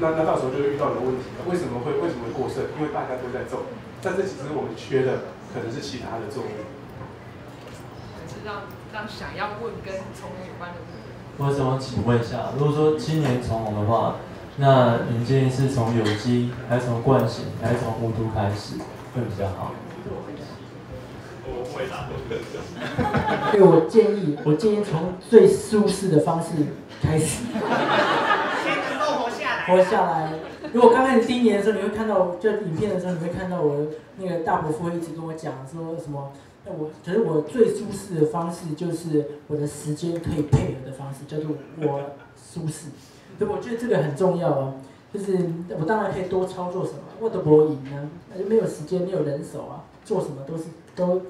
那那到时候就会遇到一个问题了：为什么会为什么会过剩？因为大家都在种，但这其实我们缺的可能是其他的作物。是让让想要问跟从农有关的问题。我想请问一下，如果说今年从农的话，那你建议是从有机，还是从惯性，还是从无毒开始？会比较好。我回答。对，我建议，我建议从最舒适的方式开始。[laughs] 活下来。如果刚开始第一年的时候，你会看到，就影片的时候，你会看到我那个大伯父一直跟我讲说什么？那我觉得我最舒适的方式就是我的时间可以配合的方式，叫做我舒适。所以我觉得这个很重要啊。就是我当然可以多操作什么，我的博弈呢，那就没有时间，没有人手啊，做什么都是都，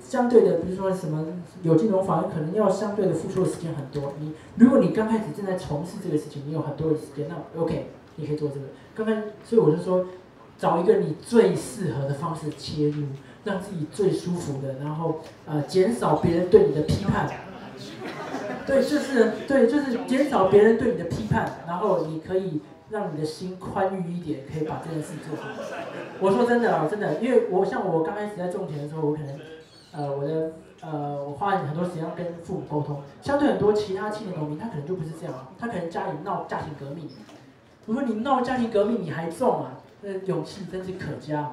相对的，比如说什么有金融法，可能要相对的付出的时间很多。你如果你刚开始正在从事这个事情，你有很多的时间，那 OK，你可以做这个。刚刚，所以我就说，找一个你最适合的方式切入，让自己最舒服的，然后呃，减少别人对你的批判。对，就是对，就是减少别人对你的批判，然后你可以。让你的心宽裕一点，可以把这件事做好。我说真的啊，真的，因为我像我刚开始在种田的时候，我可能，呃，我的呃，我花了很多时间跟父母沟通。相对很多其他青年农民，他可能就不是这样，他可能家里闹家庭革命。我说你闹家庭革命，你还种啊？那勇气真是可嘉。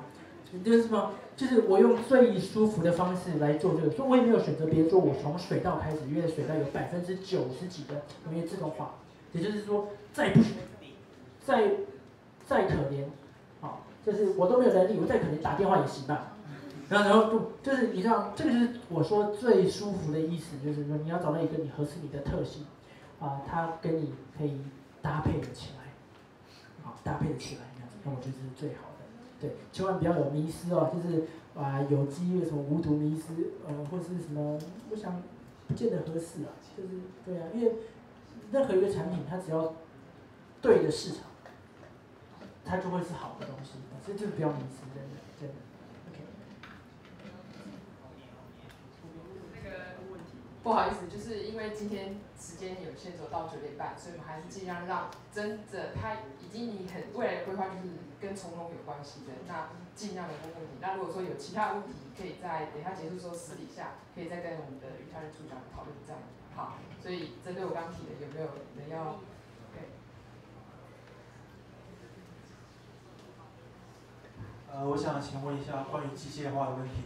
就是什么？就是我用最舒服的方式来做这个，所以我也没有选择别人说我从水稻开始，因为水稻有百分之九十几的农业自动化，也就是说再不。再再可怜，好，就是我都没有能力，我再可怜打电话也行吧。然后然后不，就是你知道，这个就是我说最舒服的意思，就是说你要找到一个你合适你的特性，啊，它跟你可以搭配的起来，好，搭配的起来，那我觉得这是最好的。对，千万不要有迷失哦，就是啊，有机什么无毒迷失，呃，或是什么，我想不见得合适啊。就是对啊，因为任何一个产品，它只要对的市场。它就会是好的东西，所以就是不要迷失，真的，真的。OK。那个问题，不好意思，就是因为今天时间有限，走到九点半，所以我们还是尽量让真的他已经你很未来的规划就是跟从容有关系的，那尽量的问问题。那如果说有其他问题，可以在等一下结束之后私底下可以再跟我们的语团的组长讨论这样。好，所以针对我刚提的，有没有人要？对。呃，我想请问一下关于机械化的问题。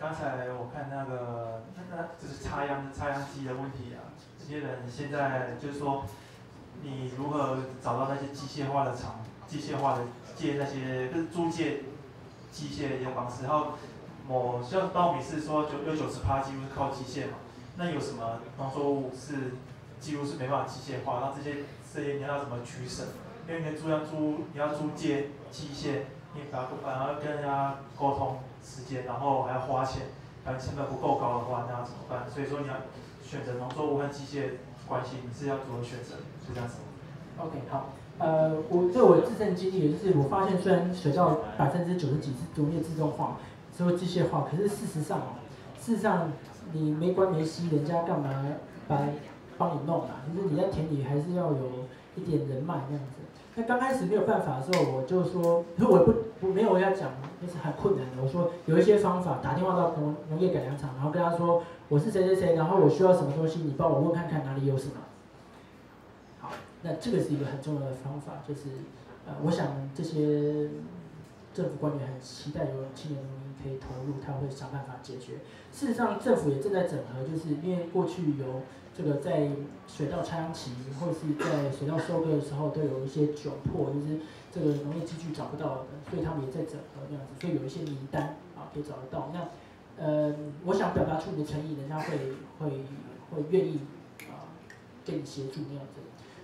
刚才我看那个，那那就是插秧插秧机的问题啊。这些人现在就是说，你如何找到那些机械化的厂，机械化的借那些就是租借机械一些方式。然后某像稻米是说九有九十趴几乎是靠机械嘛，那有什么农作物是几乎是没办法机械化？那这些这些你要怎么取舍？因为你租要租你要租借机械，你反反而跟人家沟通。时间，然后还要花钱，反正成本不够高的话，那要怎么办？所以说你要选择农作物和机械关系，你是要如何选择？就这样子。OK，好，呃，我这我自身经历，就是我发现虽然学校百分之九十几是农业自动化，是会机械化，可是事实上，事实上你没关没息，人家干嘛来帮你弄啊？就是你在田里还是要有一点人脉那样子。刚开始没有办法的时候，我就说，我不我没有要讲，就是很困难的。我说有一些方法，打电话到农农业改良场，然后跟他说我是谁谁谁，然后我需要什么东西，你帮我问看看哪里有什么。好，那这个是一个很重要的方法，就是呃，我想这些政府官员很期待有青年农可以投入，他会想办法解决。事实上，政府也正在整合，就是因为过去有。这个在水稻插秧期或是在水稻收割的时候，都有一些窘迫，就是这个农业机具找不到的，所以他们也在整合这样子，所以有一些名单啊可以找得到。那呃，我想表达出你的诚意，人家会会会愿意啊给你协助那样子。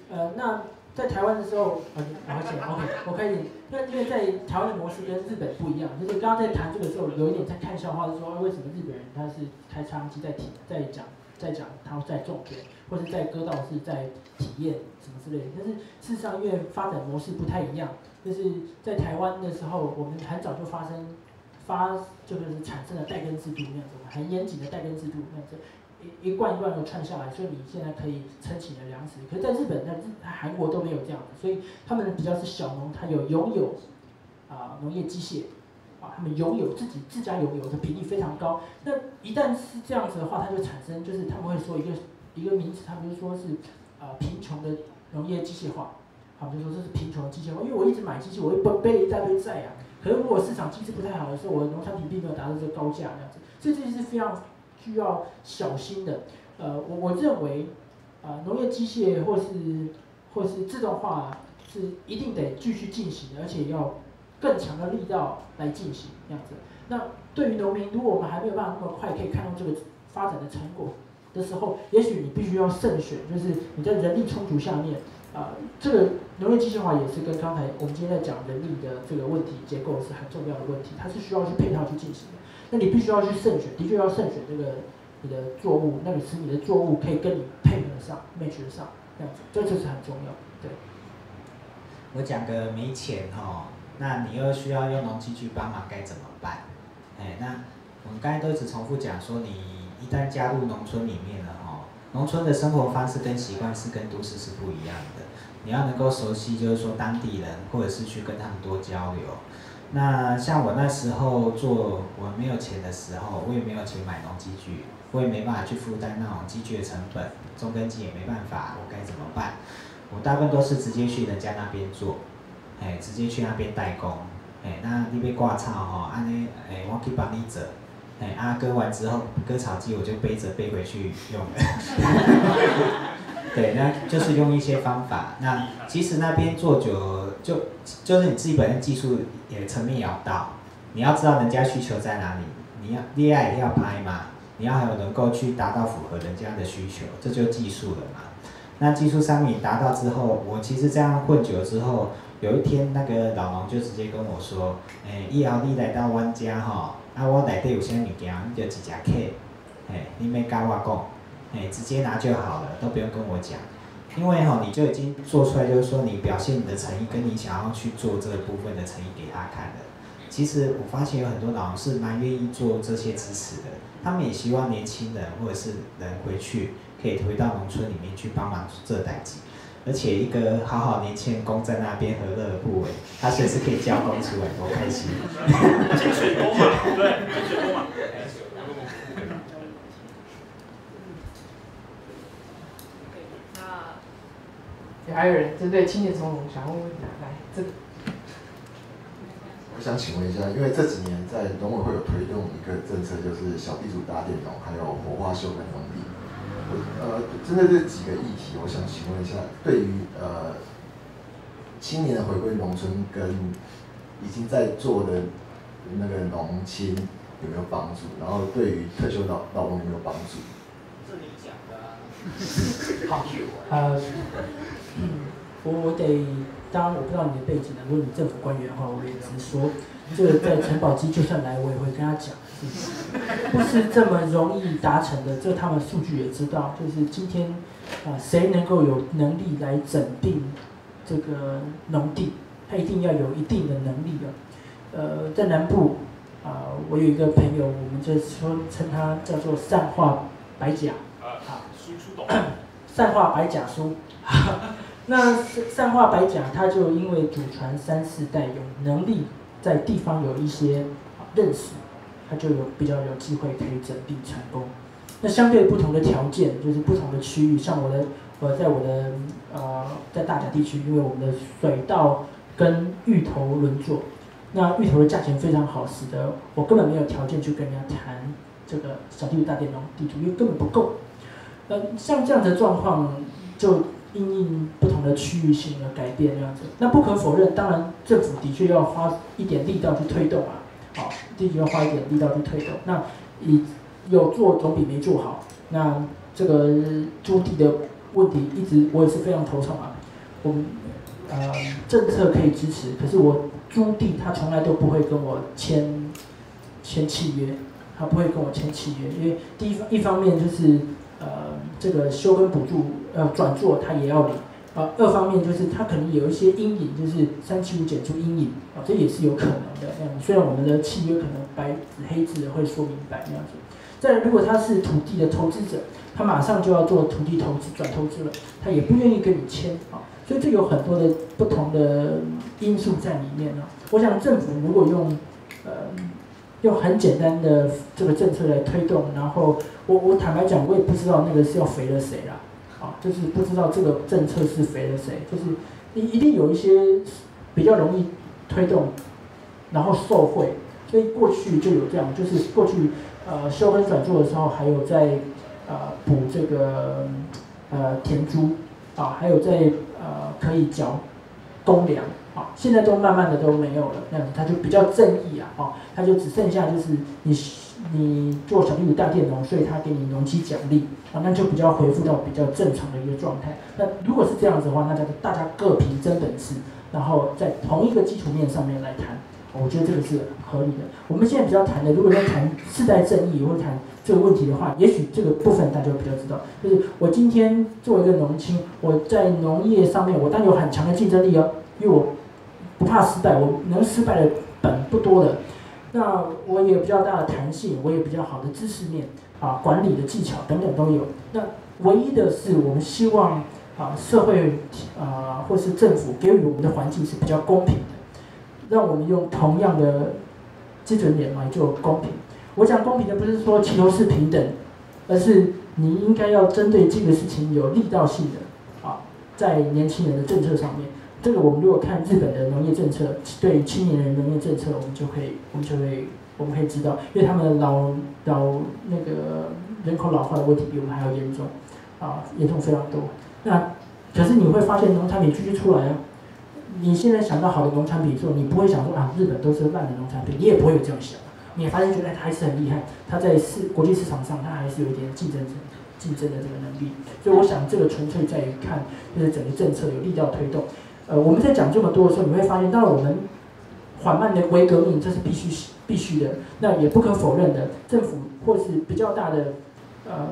呃，那在台湾的时候，[laughs] 而且 OK，我可以，那因为在台湾的模式跟日本不一样，就是刚刚在谈这个时候，有一点在看笑话，是说为什么日本人他是开插秧机在体在讲。在讲他在种田，或者在割稻是在体验什么之类的。但是事实上，因为发展模式不太一样，就是在台湾的时候，我们很早就发生发就是产生了代耕制度那样子，很严谨的代耕制度那样子，一一罐一罐的串下来，所以你现在可以撑起了粮食。可是在日本、在日、韩国都没有这样的，所以他们比较是小农，他有拥有啊农业机械。啊他们拥有自己自家拥有的比例非常高。那一旦是这样子的话，它就产生就是他们会说一个一个名词，他们就说是呃贫穷的农业机械化。好，就说这是贫穷的机械化，因为我一直买机器，我会背背了一大堆债啊。可是如果市场机制不太好的时候，我农产品并没有达到这个高价那样子，所以这就是非常需要小心的。呃，我我认为啊，农业机械或是或是自动化是一定得继续进行，而且要。更强的力道来进行这样子。那对于农民，如果我们还没有办法那么快可以看到这个发展的成果的时候，也许你必须要慎选，就是你在人力充足下面，啊，这个农业机械化也是跟刚才我们今天在讲人力的这个问题结构是很重要的问题，它是需要去配套去进行的。那你必须要去慎选，的确要慎选这个你的作物，那你使你的作物可以跟你配合上、美学上，这样子，这就是很重要。对。我讲个没钱哈。那你又需要用农机去帮忙，该怎么办？哎，那我们刚才都一直重复讲说，你一旦加入农村里面了哈，农村的生活方式跟习惯是跟都市是不一样的。你要能够熟悉，就是说当地人，或者是去跟他们多交流。那像我那时候做，我没有钱的时候，我也没有钱买农机具，我也没办法去负担那种机具的成本，种根机也没办法，我该怎么办？我大部分都是直接去人家那边做。哎，直接去那边代工，哎，那你要挂草吼，安尼，哎，我可以帮你做，哎，啊割完之后，割草机我就背着背回去用了。[laughs] 对，那就是用一些方法。那其实那边做久，就就是你自己本身技术也层面也要到，你要知道人家需求在哪里，你要恋爱也要拍嘛，你要有能够去达到符合人家的需求，这就技术了嘛。那技术上面达到之后，我其实这样混久了之后。有一天，那个老农就直接跟我说：“诶，以后你来到阮家吼，啊，我内底有啥物件，你就直接客，诶，你免甲我讲，诶，直接拿就好了，都不用跟我讲，因为，你就已经做出来，就是说你表现你的诚意，跟你想要去做这个部分的诚意给他看了。其实我发现有很多老师是蛮愿意做这些支持的，他们也希望年轻人或者是人回去可以回到农村里面去帮忙做代际。而且一个好好年轻人工在那边何乐而不为？他随时可以交工出来，多开心！[laughs] 清水工嘛，对，清水工嘛。那还有人针对青年总统想问问题，来这个。我想请问一下，因为这几年在农委会有推动一个政策，就是小地主打点农，还有活化休耕农地。呃，针对这几个议题，我想请问一下，对于呃青年的回归农村跟已经在做的那个农亲有没有帮助？然后对于退休老老农有没有帮助？是你讲的。[laughs] 好久。呃，我我得，当然我不知道你的背景如果你政府官员的话，我也直说，这个在陈宝基就算来，我也会跟他讲。不是这么容易达成的，这他们数据也知道。就是今天啊，谁能够有能力来整定这个农地，他一定要有一定的能力的。呃，在南部啊，我有一个朋友，我们就说称他叫做善化白甲啊，输出懂，善化白甲叔。那善化白甲，他就因为祖传三四代有能力，在地方有一些认识。它就有比较有机会可以整地成功。那相对不同的条件，就是不同的区域，像我的，我在我的呃在大甲地区，因为我们的水稻跟芋头轮作，那芋头的价钱非常好，使得我根本没有条件去跟人家谈这个小地主大电农地图，因为根本不够。呃，像这样的状况，就因应不同的区域性的改变这样子。那不可否认，当然政府的确要花一点力道去推动啊。好，的确要花一点力道去推动。那以有做总比没做好。那这个租地的问题，一直我也是非常头痛啊。我们呃政策可以支持，可是我租地他从来都不会跟我签签契约，他不会跟我签契约，因为第一一方面就是呃这个休耕补助呃转做他也要领。啊，二方面就是它可能有一些阴影，就是三七五减出阴影，啊，这也是有可能的。嗯，虽然我们的契约可能白纸黑字的会说明白那样子。再如果他是土地的投资者，他马上就要做土地投资转投资了，他也不愿意跟你签啊。所以这有很多的不同的因素在里面呢。我想政府如果用呃用很简单的这个政策来推动，然后我我坦白讲，我也不知道那个是要肥了谁啦。啊就是不知道这个政策是肥了谁，就是你一定有一些比较容易推动，然后受贿，所以过去就有这样，就是过去呃修耕转做的时候，还有在呃补这个呃田租啊，还有在呃可以缴公粮啊，现在都慢慢的都没有了，那样子它就比较正义啊，哦，它就只剩下就是你。你做小地主大佃农，所以他给你农机奖励啊，那就比较恢复到比较正常的一个状态。那如果是这样子的话，那大家大家各凭真本事，然后在同一个基础面上面来谈，我觉得这个是合理的。我们现在比较谈的，如果要谈世代正义或谈这个问题的话，也许这个部分大家比较知道，就是我今天作为一个农青，我在农业上面我当然有很强的竞争力哦，因为我不怕失败，我能失败的本不多的。那我也有比较大的弹性，我也比较好的知识面啊，管理的技巧等等都有。那唯一的是，我们希望啊，社会啊，或是政府给予我们的环境是比较公平的，让我们用同样的基准点来做公平。我讲公平的不是说齐头是平等，而是你应该要针对这个事情有力道性的啊，在年轻人的政策上面。这个我们如果看日本的农业政策，对青年人农业政策，我们就可以，我们就会，我们可以知道，因为他们老老那个人口老化的问题比我们还要严重，啊，严重非常多。那可是你会发现农产品继续出来啊，你现在想到好的农产品的时候，你不会想说啊，日本都是烂的农产品，你也不会有这样想，你也发现觉得它还是很厉害，它在市国际市场上它还是有一点竞争竞争的这个能力。所以我想这个纯粹在于看，就是整个政策有力道推动。呃，我们在讲这么多的时候，你会发现，当然我们缓慢的微革命，这是必须必须的，那也不可否认的，政府或是比较大的呃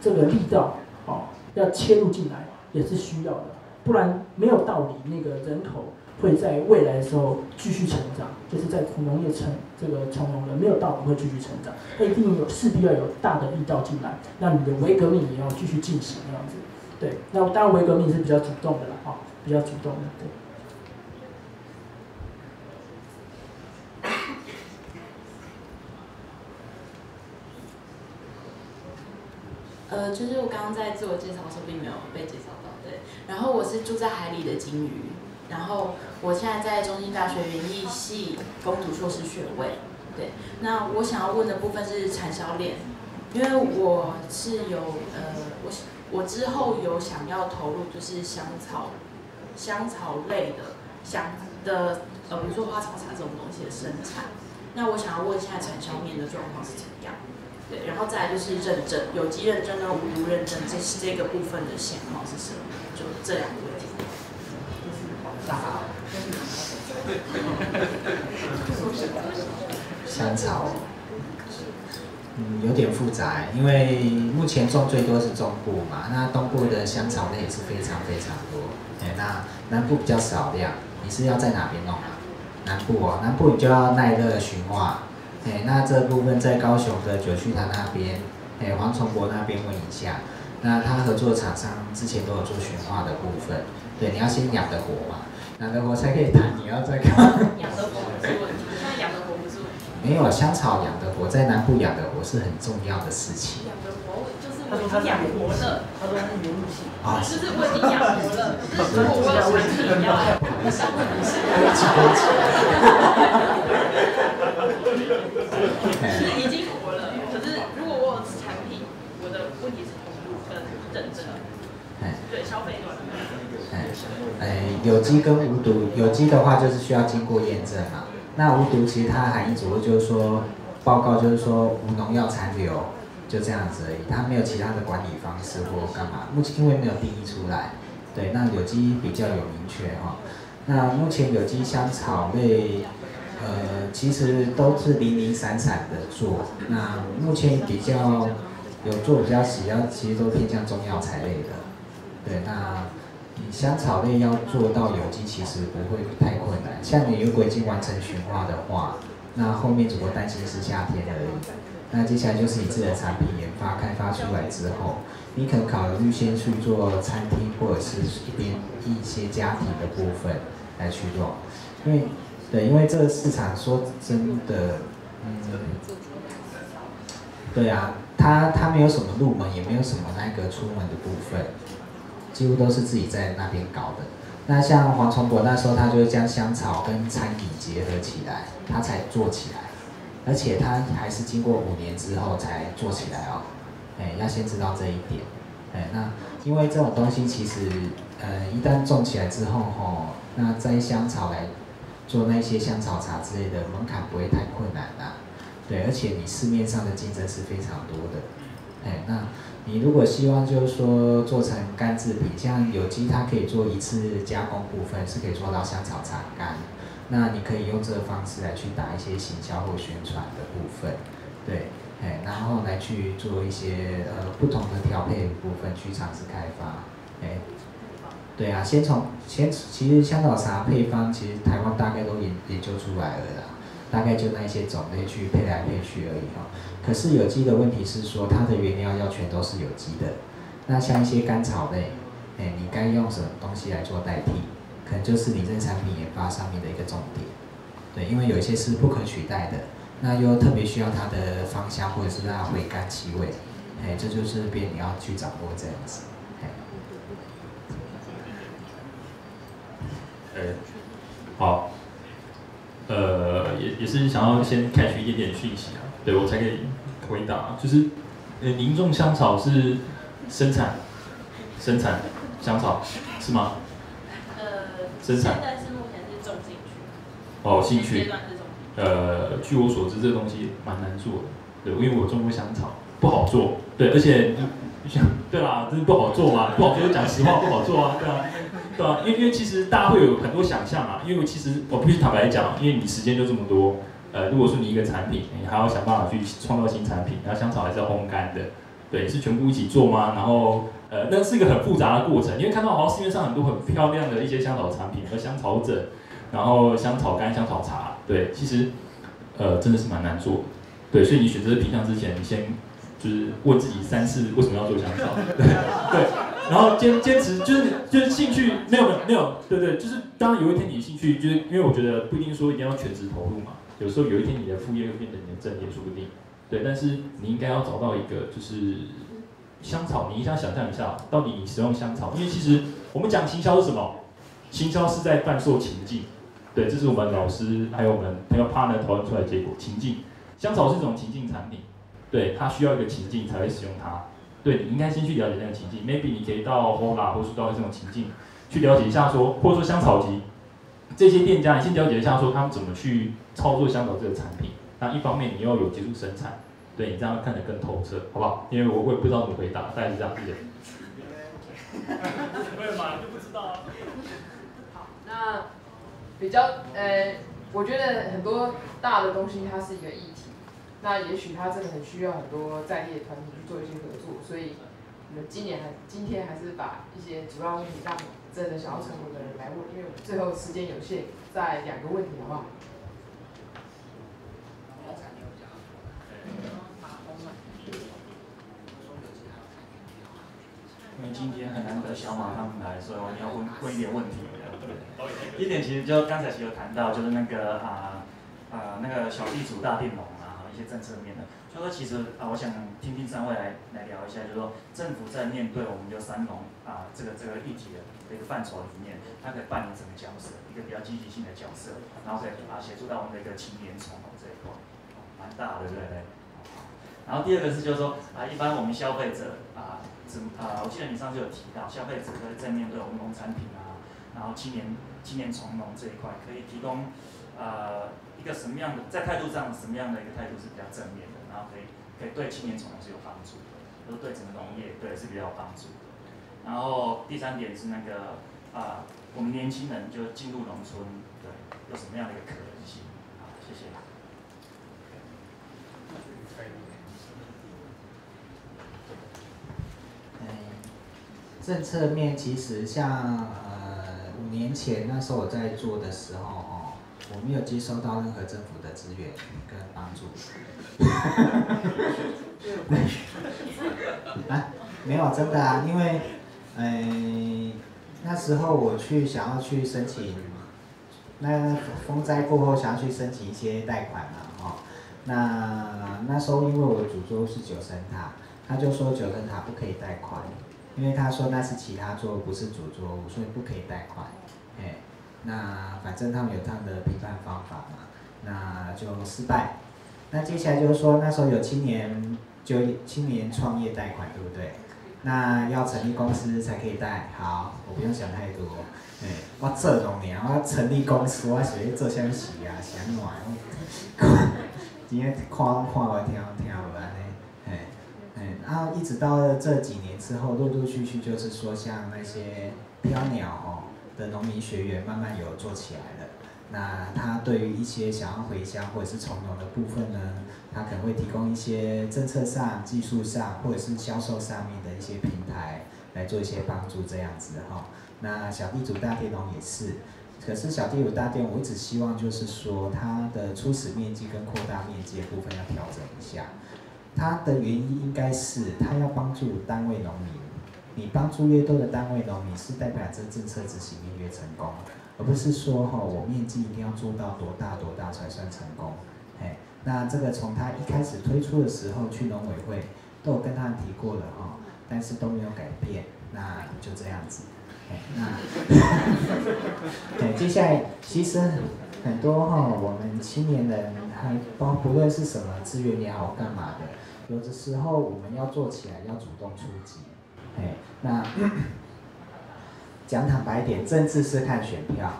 这个力道，哦，要切入进来也是需要的，不然没有道理，那个人口会在未来的时候继续成长，就是在农业成这个从农的没有道理会继续成长，它一定有势必要有大的力道进来，那你的微革命也要继续进行这样子。对，那当然微革命是比较主动的了啊，比较主动的，对。呃，就是我刚刚在自我介绍的时候并没有被介绍到，对。然后我是住在海里的鲸鱼，然后我现在在中兴大学园艺系攻读硕士学位，对。那我想要问的部分是产销链，因为我是有呃，我我之后有想要投入就是香草香草类的香的呃，比如说花草茶这种东西的生产。那我想要问一下产销面的状况是怎么样？对，然后再来就是认证，有机认证跟无毒认证，这是这个部分的型号是什么？就这两个问题。香草，嗯，有点复杂，因为目前种最多是中部嘛，那东部的香草类也是非常非常多，哎，那南部比较少量。你是要在哪边弄啊？南部哦，南部你就要耐热循化。哎，那这部分在高雄的九曲潭那边，哎，黄崇博那边问一下。那他合作厂商之前都有做循化的部分，对，你要先养得活嘛，养得活才可以谈，你要再看。[laughs] 养得活不是问题，现在养得活不是问题。没有香草养得活，在南部养得活是很重要的事情。养得活就是我已经养活了，他说他是原木系。啊，就是我已经养活了，不是我有产品要来跑的时候，不是。是已经活了，可是如果我有产品，我的问题是投入跟认证。对消费端。哎，哎，有机跟无毒，有机的话就是需要经过验证嘛。那无毒其实它含义主要就是说，报告就是说无农药残留，就这样子而已，它没有其他的管理方式或干嘛。目前因为没有定义出来，对，那有机比较有明确哈。那目前有机香草类。呃，其实都是零零散散的做。那目前比较有做比较喜要，其实都偏向中药材类的。对，那香草类要做到有机，其实不会太困难。像你如果已经完成驯化的话，那后面只不过担心是夏天而已。那接下来就是你自己的产品研发开发出来之后，你可能考虑先去做餐厅或者是一边一些家庭的部分来去做，因为。对，因为这个市场说真的，嗯，对啊，他他没有什么入门，也没有什么那个出门的部分，几乎都是自己在那边搞的。那像黄崇博那时候，他就将香草跟餐饮结合起来，他才做起来，而且他还是经过五年之后才做起来哦。哎，要先知道这一点。哎，那因为这种东西其实，呃，一旦种起来之后吼，那摘香草来。做那些香草茶之类的门槛不会太困难啦，对，而且你市面上的竞争是非常多的，哎，那你如果希望就是说做成干制品，像有机它可以做一次加工部分，是可以做到香草茶干，那你可以用这个方式来去打一些行销或宣传的部分，对，哎，然后来去做一些呃不同的调配部分去尝试开发，哎。对啊，先从先其实香草茶配方其实台湾大概都研研究出来了啦，大概就那一些种类去配来配去而已哈。可是有机的问题是说它的原料要全都是有机的，那像一些甘草类，哎，你该用什么东西来做代替，可能就是你这产品研发上面的一个重点。对，因为有一些是不可取代的，那又特别需要它的芳香或者是它回甘气味，哎，这就是变你要去掌握这样子。好，呃，也也是想要先开取一点点讯息啊，对我才可以回答。就是，呃，您种香草是生产生产香草是吗？呃，生产。现在是目前是种兴趣。哦，兴趣。呃，据我所知，这个东西蛮难做的，对，因为我种过香草，不好做，对，而且，对啦，就是不好做嘛，不好做就讲实话，不好做啊，对啊。对啊，因为因为其实大家会有很多想象啊，因为其实我必须坦白讲，因为你时间就这么多，呃，如果说你一个产品，你还要想办法去创造新产品，然后香草还是要烘干的，对，是全部一起做吗？然后，呃，那是一个很复杂的过程，因为看到好像市面上很多很漂亮的一些香草产品和香草枕，然后香草干、香草茶，对，其实呃真的是蛮难做，对，所以你选择品相之前，你先就是问自己三次为什么要做香草，[laughs] 对对，然后坚坚持就是就是兴趣没有没有对对，就是当有一天你兴趣就是因为我觉得不一定说一定要全职投入嘛，有时候有一天你的副业会变成你的正业，说不定，对，但是你应该要找到一个就是香草，你一下想象一下，到底你使用香草，因为其实我们讲行销是什么？行销是在贩售情境，对，这是我们老师还有我们朋友 partner 讨论出来的结果。情境，香草是一种情境产品，对，它需要一个情境才会使用它。对，你应该先去了解那个情境，maybe 你可以到 Hola 或是到这种情境去了解一下，说或者说香草集这些店家，你先了解一下，说他们怎么去操作香草这个产品。那一方面你要有接触生产，对你这样看得更透彻，好不好？因为我我也不知道怎么回答，大概是这样子。[laughs] 会吗？就不知道啊。好，那比较呃，我觉得很多大的东西它是一个议题，那也许它真的很需要很多在地的团体去做一些合作，所以我们今年还今天还是把一些主要问题让真的想要成功的人来问，因为最后时间有限，在两个问题好不好？今天很难得小马他们来，所以我要问问一点问题。一点其实就刚才其实有谈到，就是那个啊啊那个小地主大佃农啊，一些政策面的。所以说其实啊，我想听听三位来来聊一下，就是说政府在面对我们就三农啊这个这个议题的一个范畴里面，它可以扮演什么角色？一个比较积极性的角色，然后可以啊协助到我们的一个青年从农这一块，蛮大的，对不对？然后第二个是就是说啊，一般我们消费者啊。怎啊，我记得你上次有提到，消费者可以正面对我们农产品啊，然后青年青年从农这一块，可以提供呃一个什么样的在态度上什么样的一个态度是比较正面的，然后可以可以对青年从农是有帮助的，就是对整个农业对是比较有帮助的。然后第三点是那个啊，我们年轻人就进入农村，对，有什么样的一个可能性？好，谢谢。政策面其实像呃五年前那时候我在做的时候哦，我没有接收到任何政府的资源跟帮助。[laughs] 啊，没有真的啊，因为呃那时候我去想要去申请，那风灾过后想要去申请一些贷款嘛哦，那那时候因为我的主桌是九层塔，他就说九层塔不可以贷款。因为他说那是其他桌，不是主桌，所以不可以贷款。哎，那反正他们有他们的评判方法嘛，那就失败。那接下来就是说，那时候有青年就青年创业贷款，对不对？那要成立公司才可以贷。好，我不用想太多。哎，我这种年，我要成立公司，我属于做相喜啊，想暖。[laughs] 今天看看我听听无安尼。然后一直到这几年之后，陆陆续续就是说，像那些飘鸟哦的农民学员慢慢有做起来了。那他对于一些想要回乡或者是从农的部分呢，他可能会提供一些政策上、技术上或者是销售上面的一些平台来做一些帮助，这样子哈。那小地主大佃农也是，可是小地主大佃，我一直希望就是说，它的初始面积跟扩大面积的部分要调整一下。它的原因应该是，它要帮助单位农民，你帮助越多的单位农民，是代表这政策执行面越成功，而不是说哈，我面积一定要做到多大多大才算成功。哎，那这个从他一开始推出的时候去农委会，都有跟他提过了哈，但是都没有改变，那就这样子。哎，那，[laughs] 对，接下来其实很多哈，我们青年人还包不论是什么资源也好，干嘛的。有的时候我们要做起来，要主动出击。哎，那 [coughs] 讲坦白点，政治是看选票。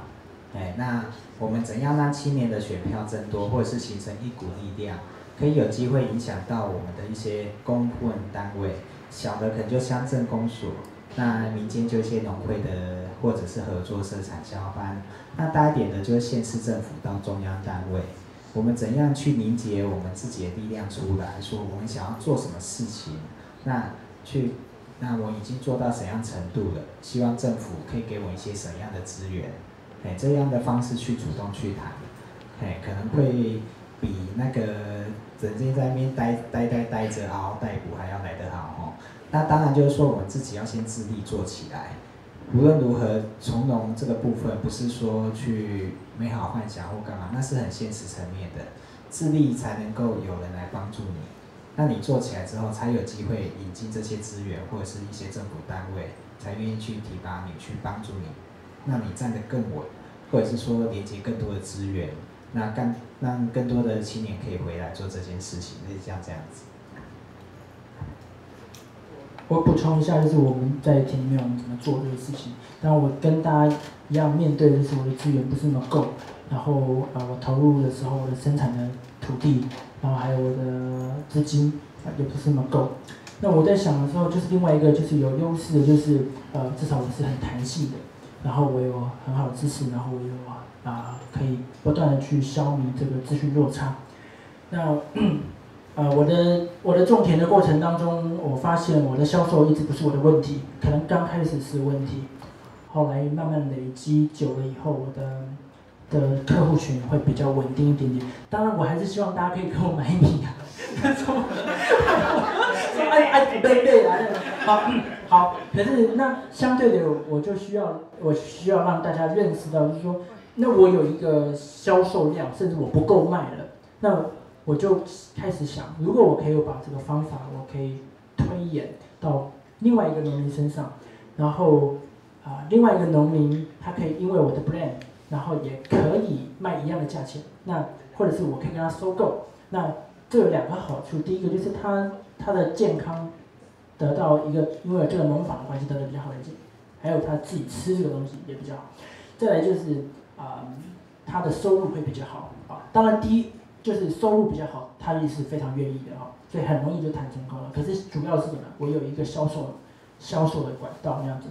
哎，那我们怎样让青年的选票增多，或者是形成一股力量，可以有机会影响到我们的一些公混单位，小的可能就乡镇公所，那民间就一些农会的，或者是合作社产销班，那大一点的就是县市政府到中央单位。我们怎样去凝结我们自己的力量出来说，我们想要做什么事情？那去，那我已经做到怎样程度了？希望政府可以给我一些什么样的资源？哎，这样的方式去主动去谈，哎，可能会比那个整天在那边待待待待着嗷嗷待哺还要来得好哦。那当然就是说我们自己要先自立做起来。无论如何，从容这个部分不是说去美好幻想或干嘛，那是很现实层面的。自立才能够有人来帮助你，那你做起来之后，才有机会引进这些资源或者是一些政府单位，才愿意去提拔你，去帮助你，那你站得更稳，或者是说连接更多的资源，那更让更多的青年可以回来做这件事情，类似像这样子。我补充一下，就是我们在田里面我们怎么做这个事情。但我跟大家一样，面对的是我的资源不是那么够，然后啊，我投入的时候我的生产的土地，然后还有我的资金啊也不是那么够。那我在想的时候，就是另外一个就是有优势的，就是呃至少我是很弹性的，然后我有很好的知识，然后我有啊可以不断的去消弭这个资讯落差。那。[clears throat] 呃，我的我的种田的过程当中，我发现我的销售一直不是我的问题，可能刚开始是问题，后来慢慢累积久了以后，我的的客户群会比较稳定一点点。当然，我还是希望大家可以给我买米啊，说哎哎，对对啊，好，好。可是那相对的，我就需要我需要让大家认识到，就是说，那我有一个销售量，甚至我不够卖了，那。我就开始想，如果我可以把这个方法，我可以推演到另外一个农民身上，然后啊，另外一个农民他可以因为我的 brand，然后也可以卖一样的价钱，那或者是我可以跟他收购，那这有两个好处，第一个就是他他的健康得到一个因为这个农法的关系得到比较好的健，还有他自己吃这个东西也比较好，再来就是啊，他的收入会比较好啊，当然第一。就是收入比较好，他也是非常愿意的哈，所以很容易就谈成功了。可是主要是什么？我有一个销售销售的管道那样子。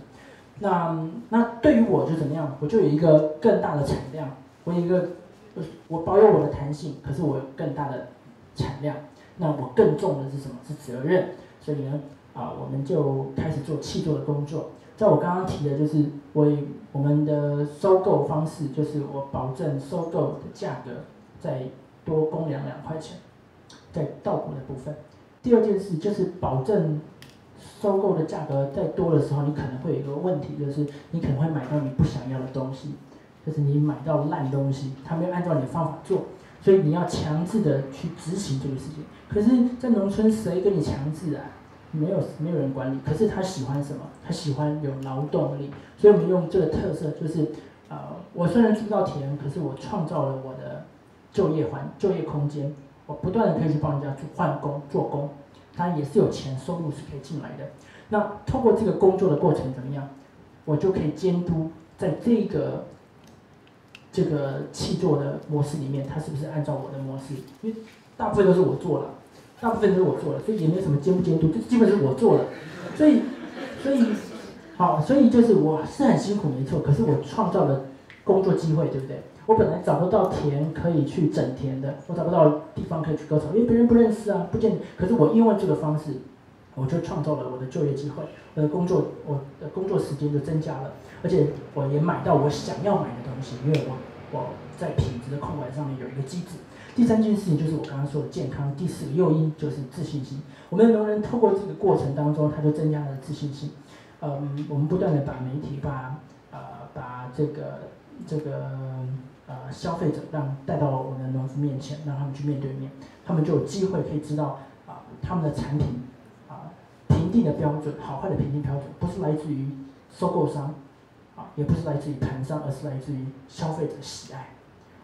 那那对于我就怎么样？我就有一个更大的产量，我有一个我保有我的弹性，可是我有更大的产量。那我更重的是什么？是责任。所以呢，啊，我们就开始做气作的工作。在我刚刚提的就是我我们的收购方式，就是我保证收购的价格在。多公粮两块钱，在稻谷的部分。第二件事就是保证收购的价格再多的时候，你可能会有一个问题，就是你可能会买到你不想要的东西，就是你买到烂东西，他没有按照你的方法做，所以你要强制的去执行这个事情。可是，在农村谁跟你强制啊？没有没有人管理。可是他喜欢什么？他喜欢有劳动力。所以我们用这个特色，就是呃，我虽然住不到田，可是我创造了我的。就业环就业空间，我不断的可以去帮人家去换工做工，他也是有钱收入是可以进来的。那通过这个工作的过程怎么样，我就可以监督在这个这个气作的模式里面，他是不是按照我的模式？因为大部分都是我做了，大部分都是我做了，所以也没有什么监不监督，就基本是我做了。所以所以好，所以就是我是很辛苦没错，可是我创造了工作机会，对不对？我本来找不到田可以去整田的，我找不到地方可以去割草，因为别人不认识啊，不见。可是我因为这个方式，我就创造了我的就业机会，我的工作，我的工作时间就增加了，而且我也买到我想要买的东西，因为我我在品质的控管上面有一个机制。第三件事情就是我刚刚说的健康，第四个诱因就是自信心。我们的农人透过这个过程当中，他就增加了自信心。嗯，我们不断的把媒体，把呃把这个这个。呃，消费者让带到我们的农夫面前，让他们去面对面，他们就有机会可以知道啊，他们的产品啊评定的标准，好坏的评定标准，不是来自于收购商啊，也不是来自于盘商，而是来自于消费者喜爱，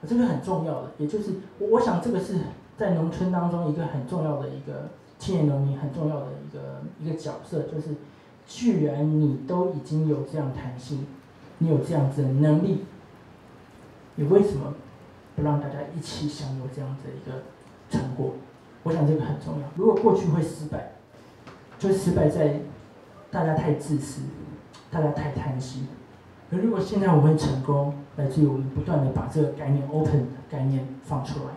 这个很重要的，也就是我我想这个是在农村当中一个很重要的一个青年农民很重要的一个一个角色，就是居然你都已经有这样弹性，你有这样子的能力。你为什么不让大家一起享有这样的一个成果？我想这个很重要。如果过去会失败，就失败在大家太自私，大家太贪心。而如果现在我们成功，来自于我们不断的把这个概念 open 概念放出来。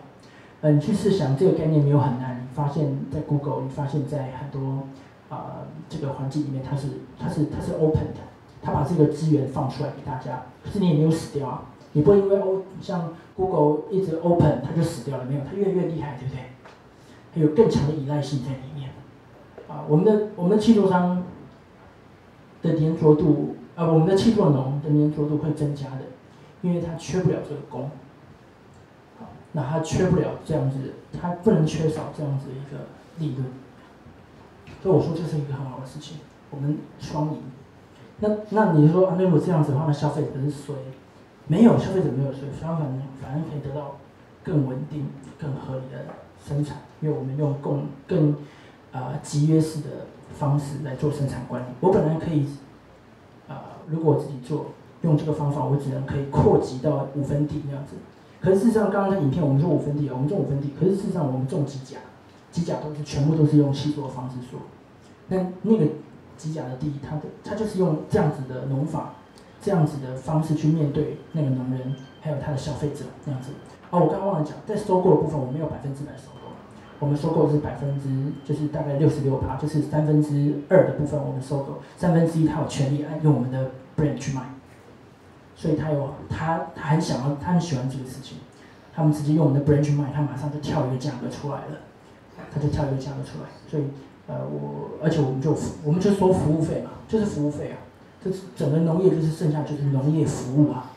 呃，你去试想这个概念没有很难，你发现在 Google，你发现在很多啊这个环境里面，它是它是它是 open 的，它把这个资源放出来给大家，可是你也没有死掉啊。你不会因为 O 像 Google 一直 open 它就死掉了，没有，它越来越厉害，对不对？它有更强的依赖性在里面。啊，我们的我们的气作商的粘着度，啊，我们的气作农的粘着度会增加的，因为它缺不了这个工。好，那它缺不了这样子，它不能缺少这样子一个利润。所以我说这是一个很好的事情，我们双赢。那那你说，那如果这样子的话，那消费者是衰？没有，消费者没有衰，相反，反而可以得到更稳定、更合理的生产，因为我们用更更啊集约式的方式来做生产管理。我本来可以啊，如果我自己做，用这个方法，我只能可以扩及到五分地那样子。可是事实上，刚刚在影片我们说五分地啊，我们种五分地，可是事实上我们种机甲，机甲都是全部都是用细作方式做。那那个机甲的地，它的它就是用这样子的农法，这样子的方式去面对那个农人，还有他的消费者那样子。哦，我刚刚忘了讲，在收购的部分，我没有百分之百收购，我们收购是百分之就是大概六十六趴，就是三分之二的部分我们收购，三分之一他有权利按用我们的 brand 去卖，所以他有他他很想要，他很喜欢这个事情，他们直接用我们的 brand 去卖，他马上就跳一个价格出来了，他就跳一个价格出来，所以。呃，我而且我们就我们就收服务费嘛，就是服务费啊，这整个农业就是剩下就是农业服务啊，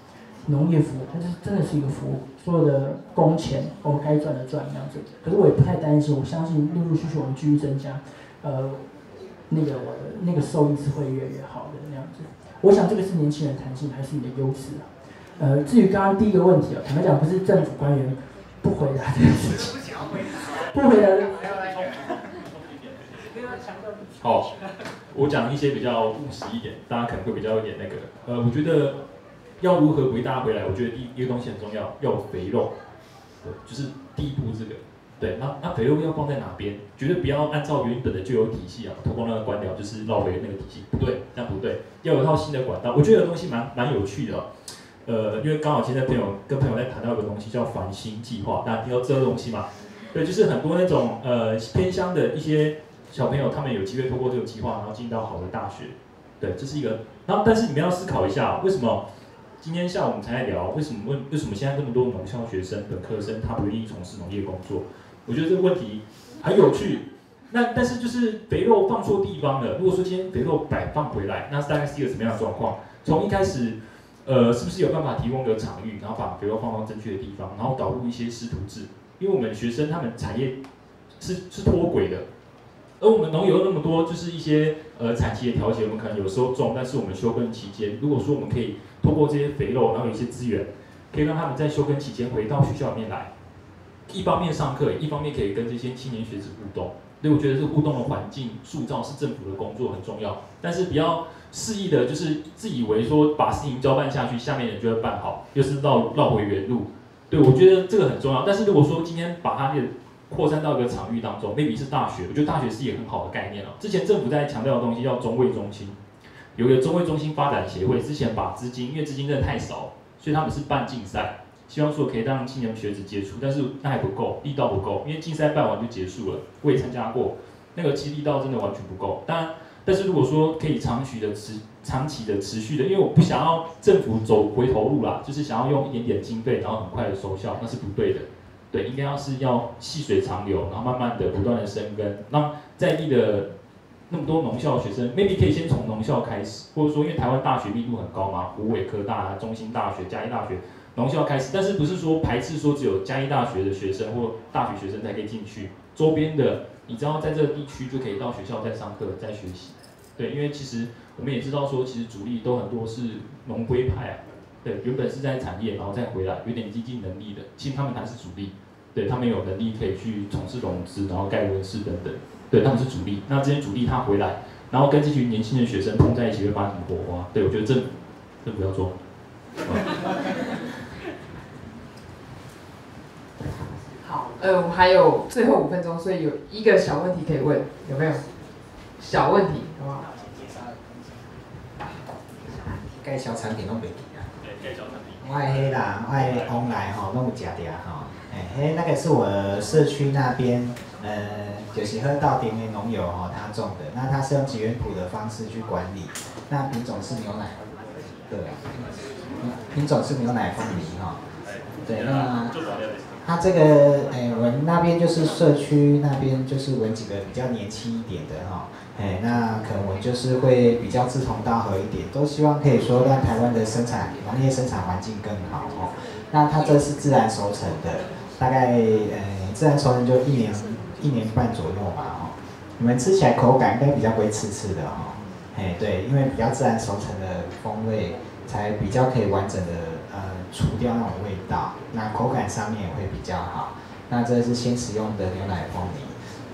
农业服务它是真的是一个服务，所有的工钱我们该赚的赚这样子。可是我也不太担心，我相信陆陆续续我们继续增加，呃，那个我的那个收益是会越来越好的那样子。我想这个是年轻人弹性还是你的优势啊？呃，至于刚刚第一个问题啊，坦白讲不是政府官员不回答这个事情，[laughs] 不回答。好，我讲一些比较务实一点，大家可能会比较有点那个。呃，我觉得要如何回答回来，我觉得第一个东西很重要，要有肥肉，对，就是第一步这个。对，那那肥肉要放在哪边？绝对不要按照原本的就有体系啊，透过那个关掉，就是绕回那个体系，不对，这样不对，要有一套新的管道。我觉得有东西蛮蛮有趣的，呃，因为刚好现在朋友跟朋友在谈到一个东西叫繁星计划，大家听到这个东西吗？对，就是很多那种呃偏乡的一些。小朋友他们有机会通过这个计划，然后进到好的大学，对，这是一个。然后，但是你们要思考一下，为什么今天下午我们才在聊？为什么问？为什么现在这么多农校学生、本科生他不愿意从事农业工作？我觉得这个问题很有趣。那但是就是肥肉放错地方了。如果说今天肥肉摆放回来，那大概是一个什么样的状况？从一开始，呃，是不是有办法提供个场域，然后把肥肉放到正确的地方，然后导入一些师徒制？因为我们学生他们产业是是脱轨的。而我们农有那么多，就是一些呃产期的调节，我们可能有时候种，但是我们休耕期间，如果说我们可以通过这些肥肉，然后有一些资源，可以让他们在休耕期间回到学校里面来，一方面上课，一方面可以跟这些青年学子互动。所以我觉得这互动的环境塑造是政府的工作很重要，但是不要肆意的，就是自以为说把事情交办下去，下面人就会办好，又是绕绕回原路。对我觉得这个很重要，但是如果说今天把它的扩散到一个场域当中，maybe 是大学，我觉得大学是一个很好的概念了。之前政府在强调的东西叫中卫中心，有一个中卫中心发展协会，之前把资金，因为资金真的太少，所以他们是办竞赛，希望说可以让青年学子接触，但是那还不够，力道不够，因为竞赛办完就结束了。我也参加过，那个其实力道真的完全不够。当然，但是如果说可以长期的持长期的持续的，因为我不想要政府走回头路啦，就是想要用一点点经费，然后很快的收效，那是不对的。对，应该要是要细水长流，然后慢慢的不断的生根，那在地的那么多农校学生，maybe 可以先从农校开始，或者说因为台湾大学密度很高嘛，湖北科大、中心大学、嘉义大学，农校开始，但是不是说排斥说只有嘉义大学的学生或大学学生才可以进去，周边的，你知道在这个地区就可以到学校再上课再学习，对，因为其实我们也知道说，其实主力都很多是农规派啊，对，原本是在产业然后再回来，有点经济能力的，其实他们才是主力。对他们有能力可以去从事融资，然后盖温室等等，对他们是主力。那这些主力他回来，然后跟这群年轻的学生碰在一起，会发生什么火花？对我觉得政府政府要做。[laughs] 好，呃，我们还有最后五分钟，所以有一个小问题可以问，有没有？小问题，好不好？介绍产品拢袂记啊。对，介绍产品。我迄啦，我往来吼拢有食着吼。哎，那个是我社区那边，呃，就是喝到点的农友哦，他种的，那他是用几元土的方式去管理，那品种是牛奶，对。品种是牛奶凤梨哈。对，那它这个哎，我们那边就是社区那边就是闻几个比较年轻一点的哈，哎，那可能我就是会比较志同道合一点，都希望可以说让台湾的生产农业生产环境更好哦。那它这是自然熟成的，大概呃自然熟成就一年一年半左右吧哦。你们吃起来口感应该比较不会刺刺的哈，哎对，因为比较自然熟成的风味才比较可以完整的呃。除掉那种味道，那口感上面也会比较好。那这是先使用的牛奶凤梨。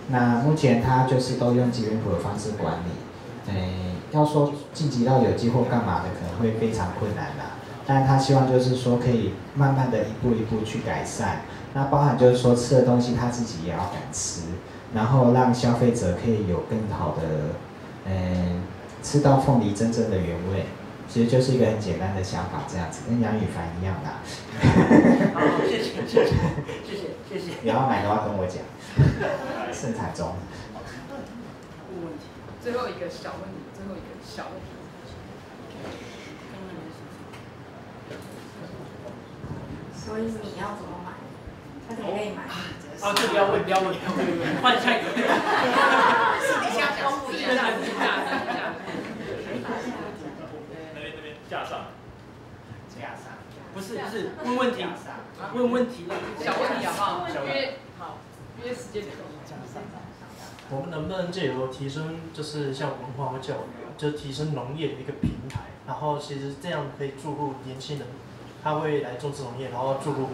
那目前它就是都用基因谱的方式管理。哎，要说晋级到有机或干嘛的，可能会非常困难啦。但他希望就是说可以慢慢的一步一步去改善。那包含就是说吃的东西他自己也要敢吃，然后让消费者可以有更好的，嗯，吃到凤梨真正的原味。其实就是一个很简单的想法，这样子跟杨宇凡一样的。好，谢谢谢谢谢谢谢谢。你要买的话跟我讲，生产中。问题，最后一个小问题，最后一个小问题。所以你要怎么买？他怎么可以买？哦，这不要问，不要问，不要问，换下一个。私底下讲，私底下讲。架上，架上，不是不是问问题，问问题了，小问题好不好？约好，约时间。我们能不能借由提升，就是像文化和教育，就提升农业的一个平台，然后其实这样可以注入年轻人，他会来种植农业，然后注入，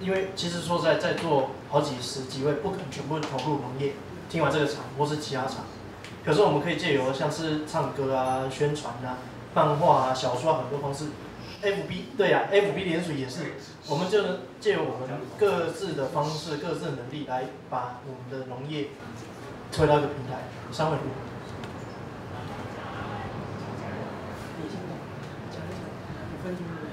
因为其实说在在座好几十几位不可能全部投入农业，听完这个场或是其他场，可是我们可以借由像是唱歌啊、宣传啊。漫画啊，小说啊，很多方式，FB 对呀，FB 连署也是，我们就能借由我们各自的方式、各自的能力来把我们的农业推到一个平台。三位，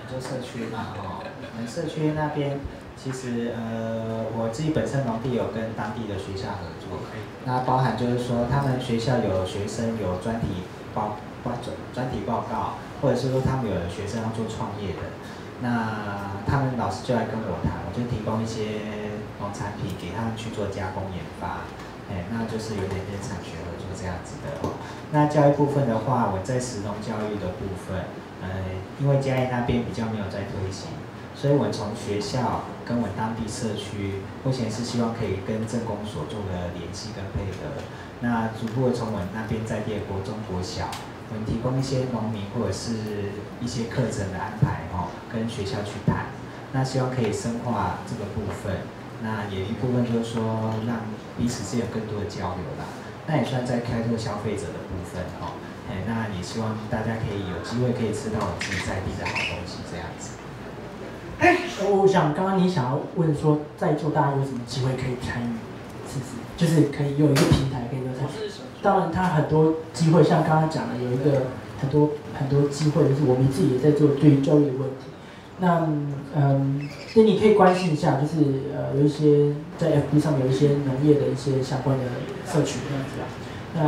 就社区嘛，哦，我们社区那边其实呃，我自己本身农地有跟当地的学校合作，那包含就是说他们学校有学生有专题报。专专题报告，或者是说他们有的学生要做创业的，那他们老师就来跟我谈，我就提供一些农产品给他们去做加工研发，哎，那就是有点跟产学合作这样子的哦。那教育部分的话，我在实农教育的部分，呃，因为嘉义那边比较没有在推行，所以我从学校跟我当地社区，目前是希望可以跟政工所做的联系跟配合，那逐步从我那边在列国中国小。我们提供一些农民或者是一些课程的安排，哦，跟学校去谈，那希望可以深化这个部分。那也一部分就是说，让彼此之间有更多的交流啦。那也算在开拓消费者的部分，哦，哎，那也希望大家可以有机会可以吃到我们自己在地的好东西，这样子。哎，我想刚刚你想要问说，在座大家有什么机会可以参与，是不是？就是可以有一个平台可以参与。当然，他很多机会，像刚刚讲的，有一个很多很多机会，就是我们自己也在做对于教育的问题。那嗯，那你可以关心一下，就是呃，有一些在 FB 上有一些农业的一些相关的社群这样子啊。那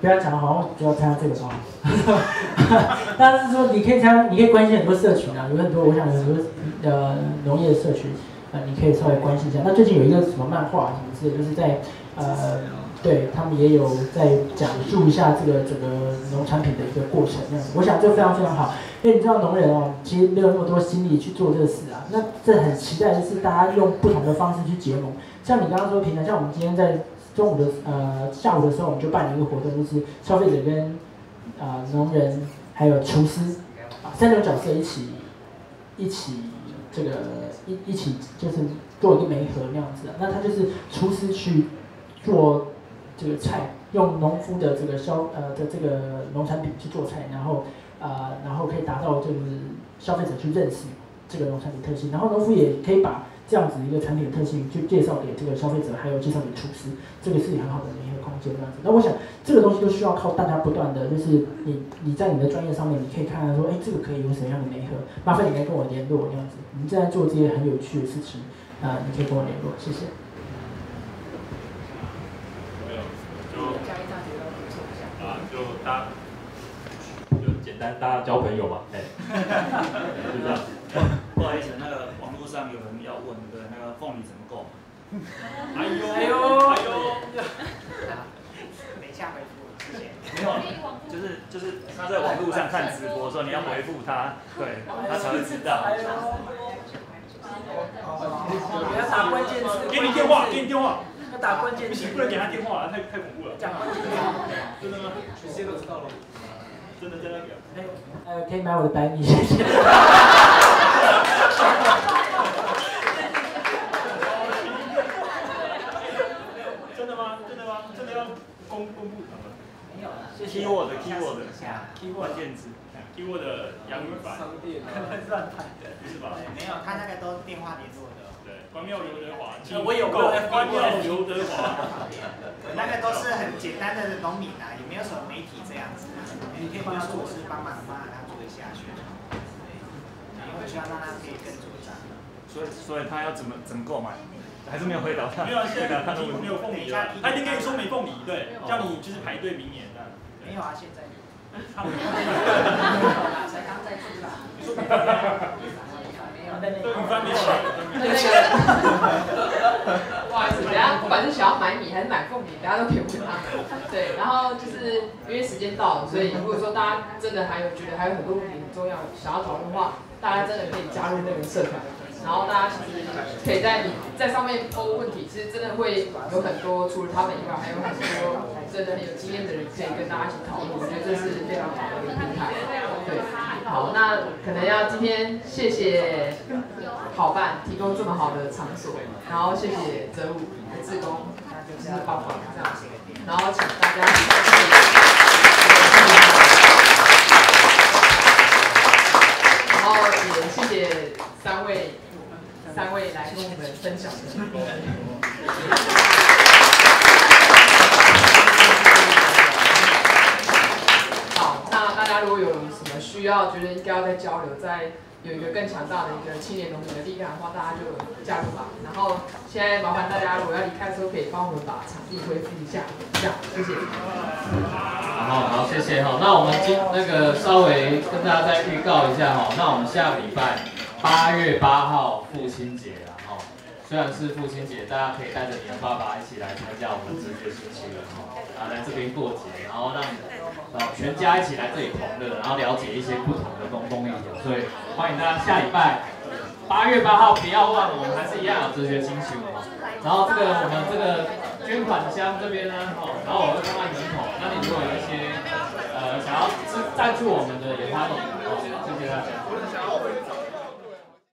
不要讲的好像就要参加这个吗？[laughs] 但是说你可以参，你可以关心很多社群啊，有很多，我想有很多呃农业社群啊，你可以稍微关心一下。那最近有一个什么漫画什么之类，就是在呃。对他们也有在讲述一下这个整个农产品的一个过程，那，我想这非常非常好，因为你知道农人哦，其实没有那么多心力去做这个事啊。那这很期待的是大家用不同的方式去结盟，像你刚刚说平常，像我们今天在中午的呃下午的时候，我们就办了一个活动，就是消费者跟啊农人还有厨师啊三种角色一起一起这个一一起就是做一个媒合那样子，那他就是厨师去做。这个菜用农夫的这个消呃的这个农产品去做菜，然后啊然后可以达到就是消费者去认识这个农产品特性，然后农夫也可以把这样子一个产品的特性去介绍给这个消费者，还有介绍给厨师，这个是很好的一个空间这样子。那我想这个东西都需要靠大家不断的，就是你你在你的专业上面，你可以看看说，哎，这个可以有什么样的媒合，麻烦你来跟我联络这样子。你正在做这些很有趣的事情啊，你可以跟我联络，谢谢。就大，就简简单，大家交朋友嘛，哎，[laughs] 就这样。不好意思，那个网络上有人要问，对，那个凤梨怎么购买？哎呦哎呦哎呦，等一下回复，谢谢。没有，就是就是他在网络上看直播的时候，你要回复他，对，他才会知道。给他打关键字。给你电话，给你电话。要打关键字。不能给他电话，太太恐怖了。讲关键词。真的吗？直接都知道了。真的真的。哎，可以买我的白米，谢谢。真的吗？真的吗？真的要公公布什么？没有了。keyword keyword keyword 关键字 keyword 洋语版。商店乱拍的。不是吧？没有，他那个都电话联络的。对，关庙刘德华。我有够我有关庙刘德华。[laughs] 那个都是很简单的农民啊，也没有什么媒体这样子。你可以帮他做事帮忙帮他做一下宣传。因为希望让他可以更主张。所以所以他要怎么怎么购买？还是没有回答他。没有，现在题。目没有凤梨了。他一定跟你说没凤梨，对，叫你就是排队明年的。没有啊，现在。才刚在出吧。对，雨帆没有了。那个，不好意思，等下不管是想要买？米还是买？凤梨，大家都可以问他们。对，然后就是因为时间到了，所以如果说大家真的还有觉得还有很多问题很重要，想要讨论的话，大家真的可以加入那个社团。然后大家其实可以在你在上面抛问题，其实真的会有很多除了他们以外，还有很多真的很有经验的人可以跟大家一起讨论。我觉得这是非常好的一个平台。对，好，那可能要今天谢谢好办提供这么好的场所，然后谢谢泽武的志工，就是帮忙这样，然后请大家。然后也谢谢三位三位来跟我们分享的。好，那大家如果有什么需要，觉得应该要再交流，再有一个更强大的一个青年农民的力量的话，大家就加入吧。然后现在麻烦大家，如果要离开的时候，可以帮我们把场地恢复一下，这样谢谢。好好，谢谢哈。那我们今那个稍微跟大家再预告一下哈。那我们下个礼拜八月八号父亲节啦哈。虽然是父亲节，大家可以带着你的爸爸一起来参加我们哲学星期了哈。啊，来这边过节，然后让呃全家一起来这里同乐，然后了解一些不同的东东历史。所以欢迎大家下礼拜八月八号不要忘了，我们还是一样有哲学星期五哈。然后这个我们这个捐款箱这边呢，哦，然后我会放在门口。那你如果有一些呃想要赞赞助我们的，也欢迎。好，谢谢大家。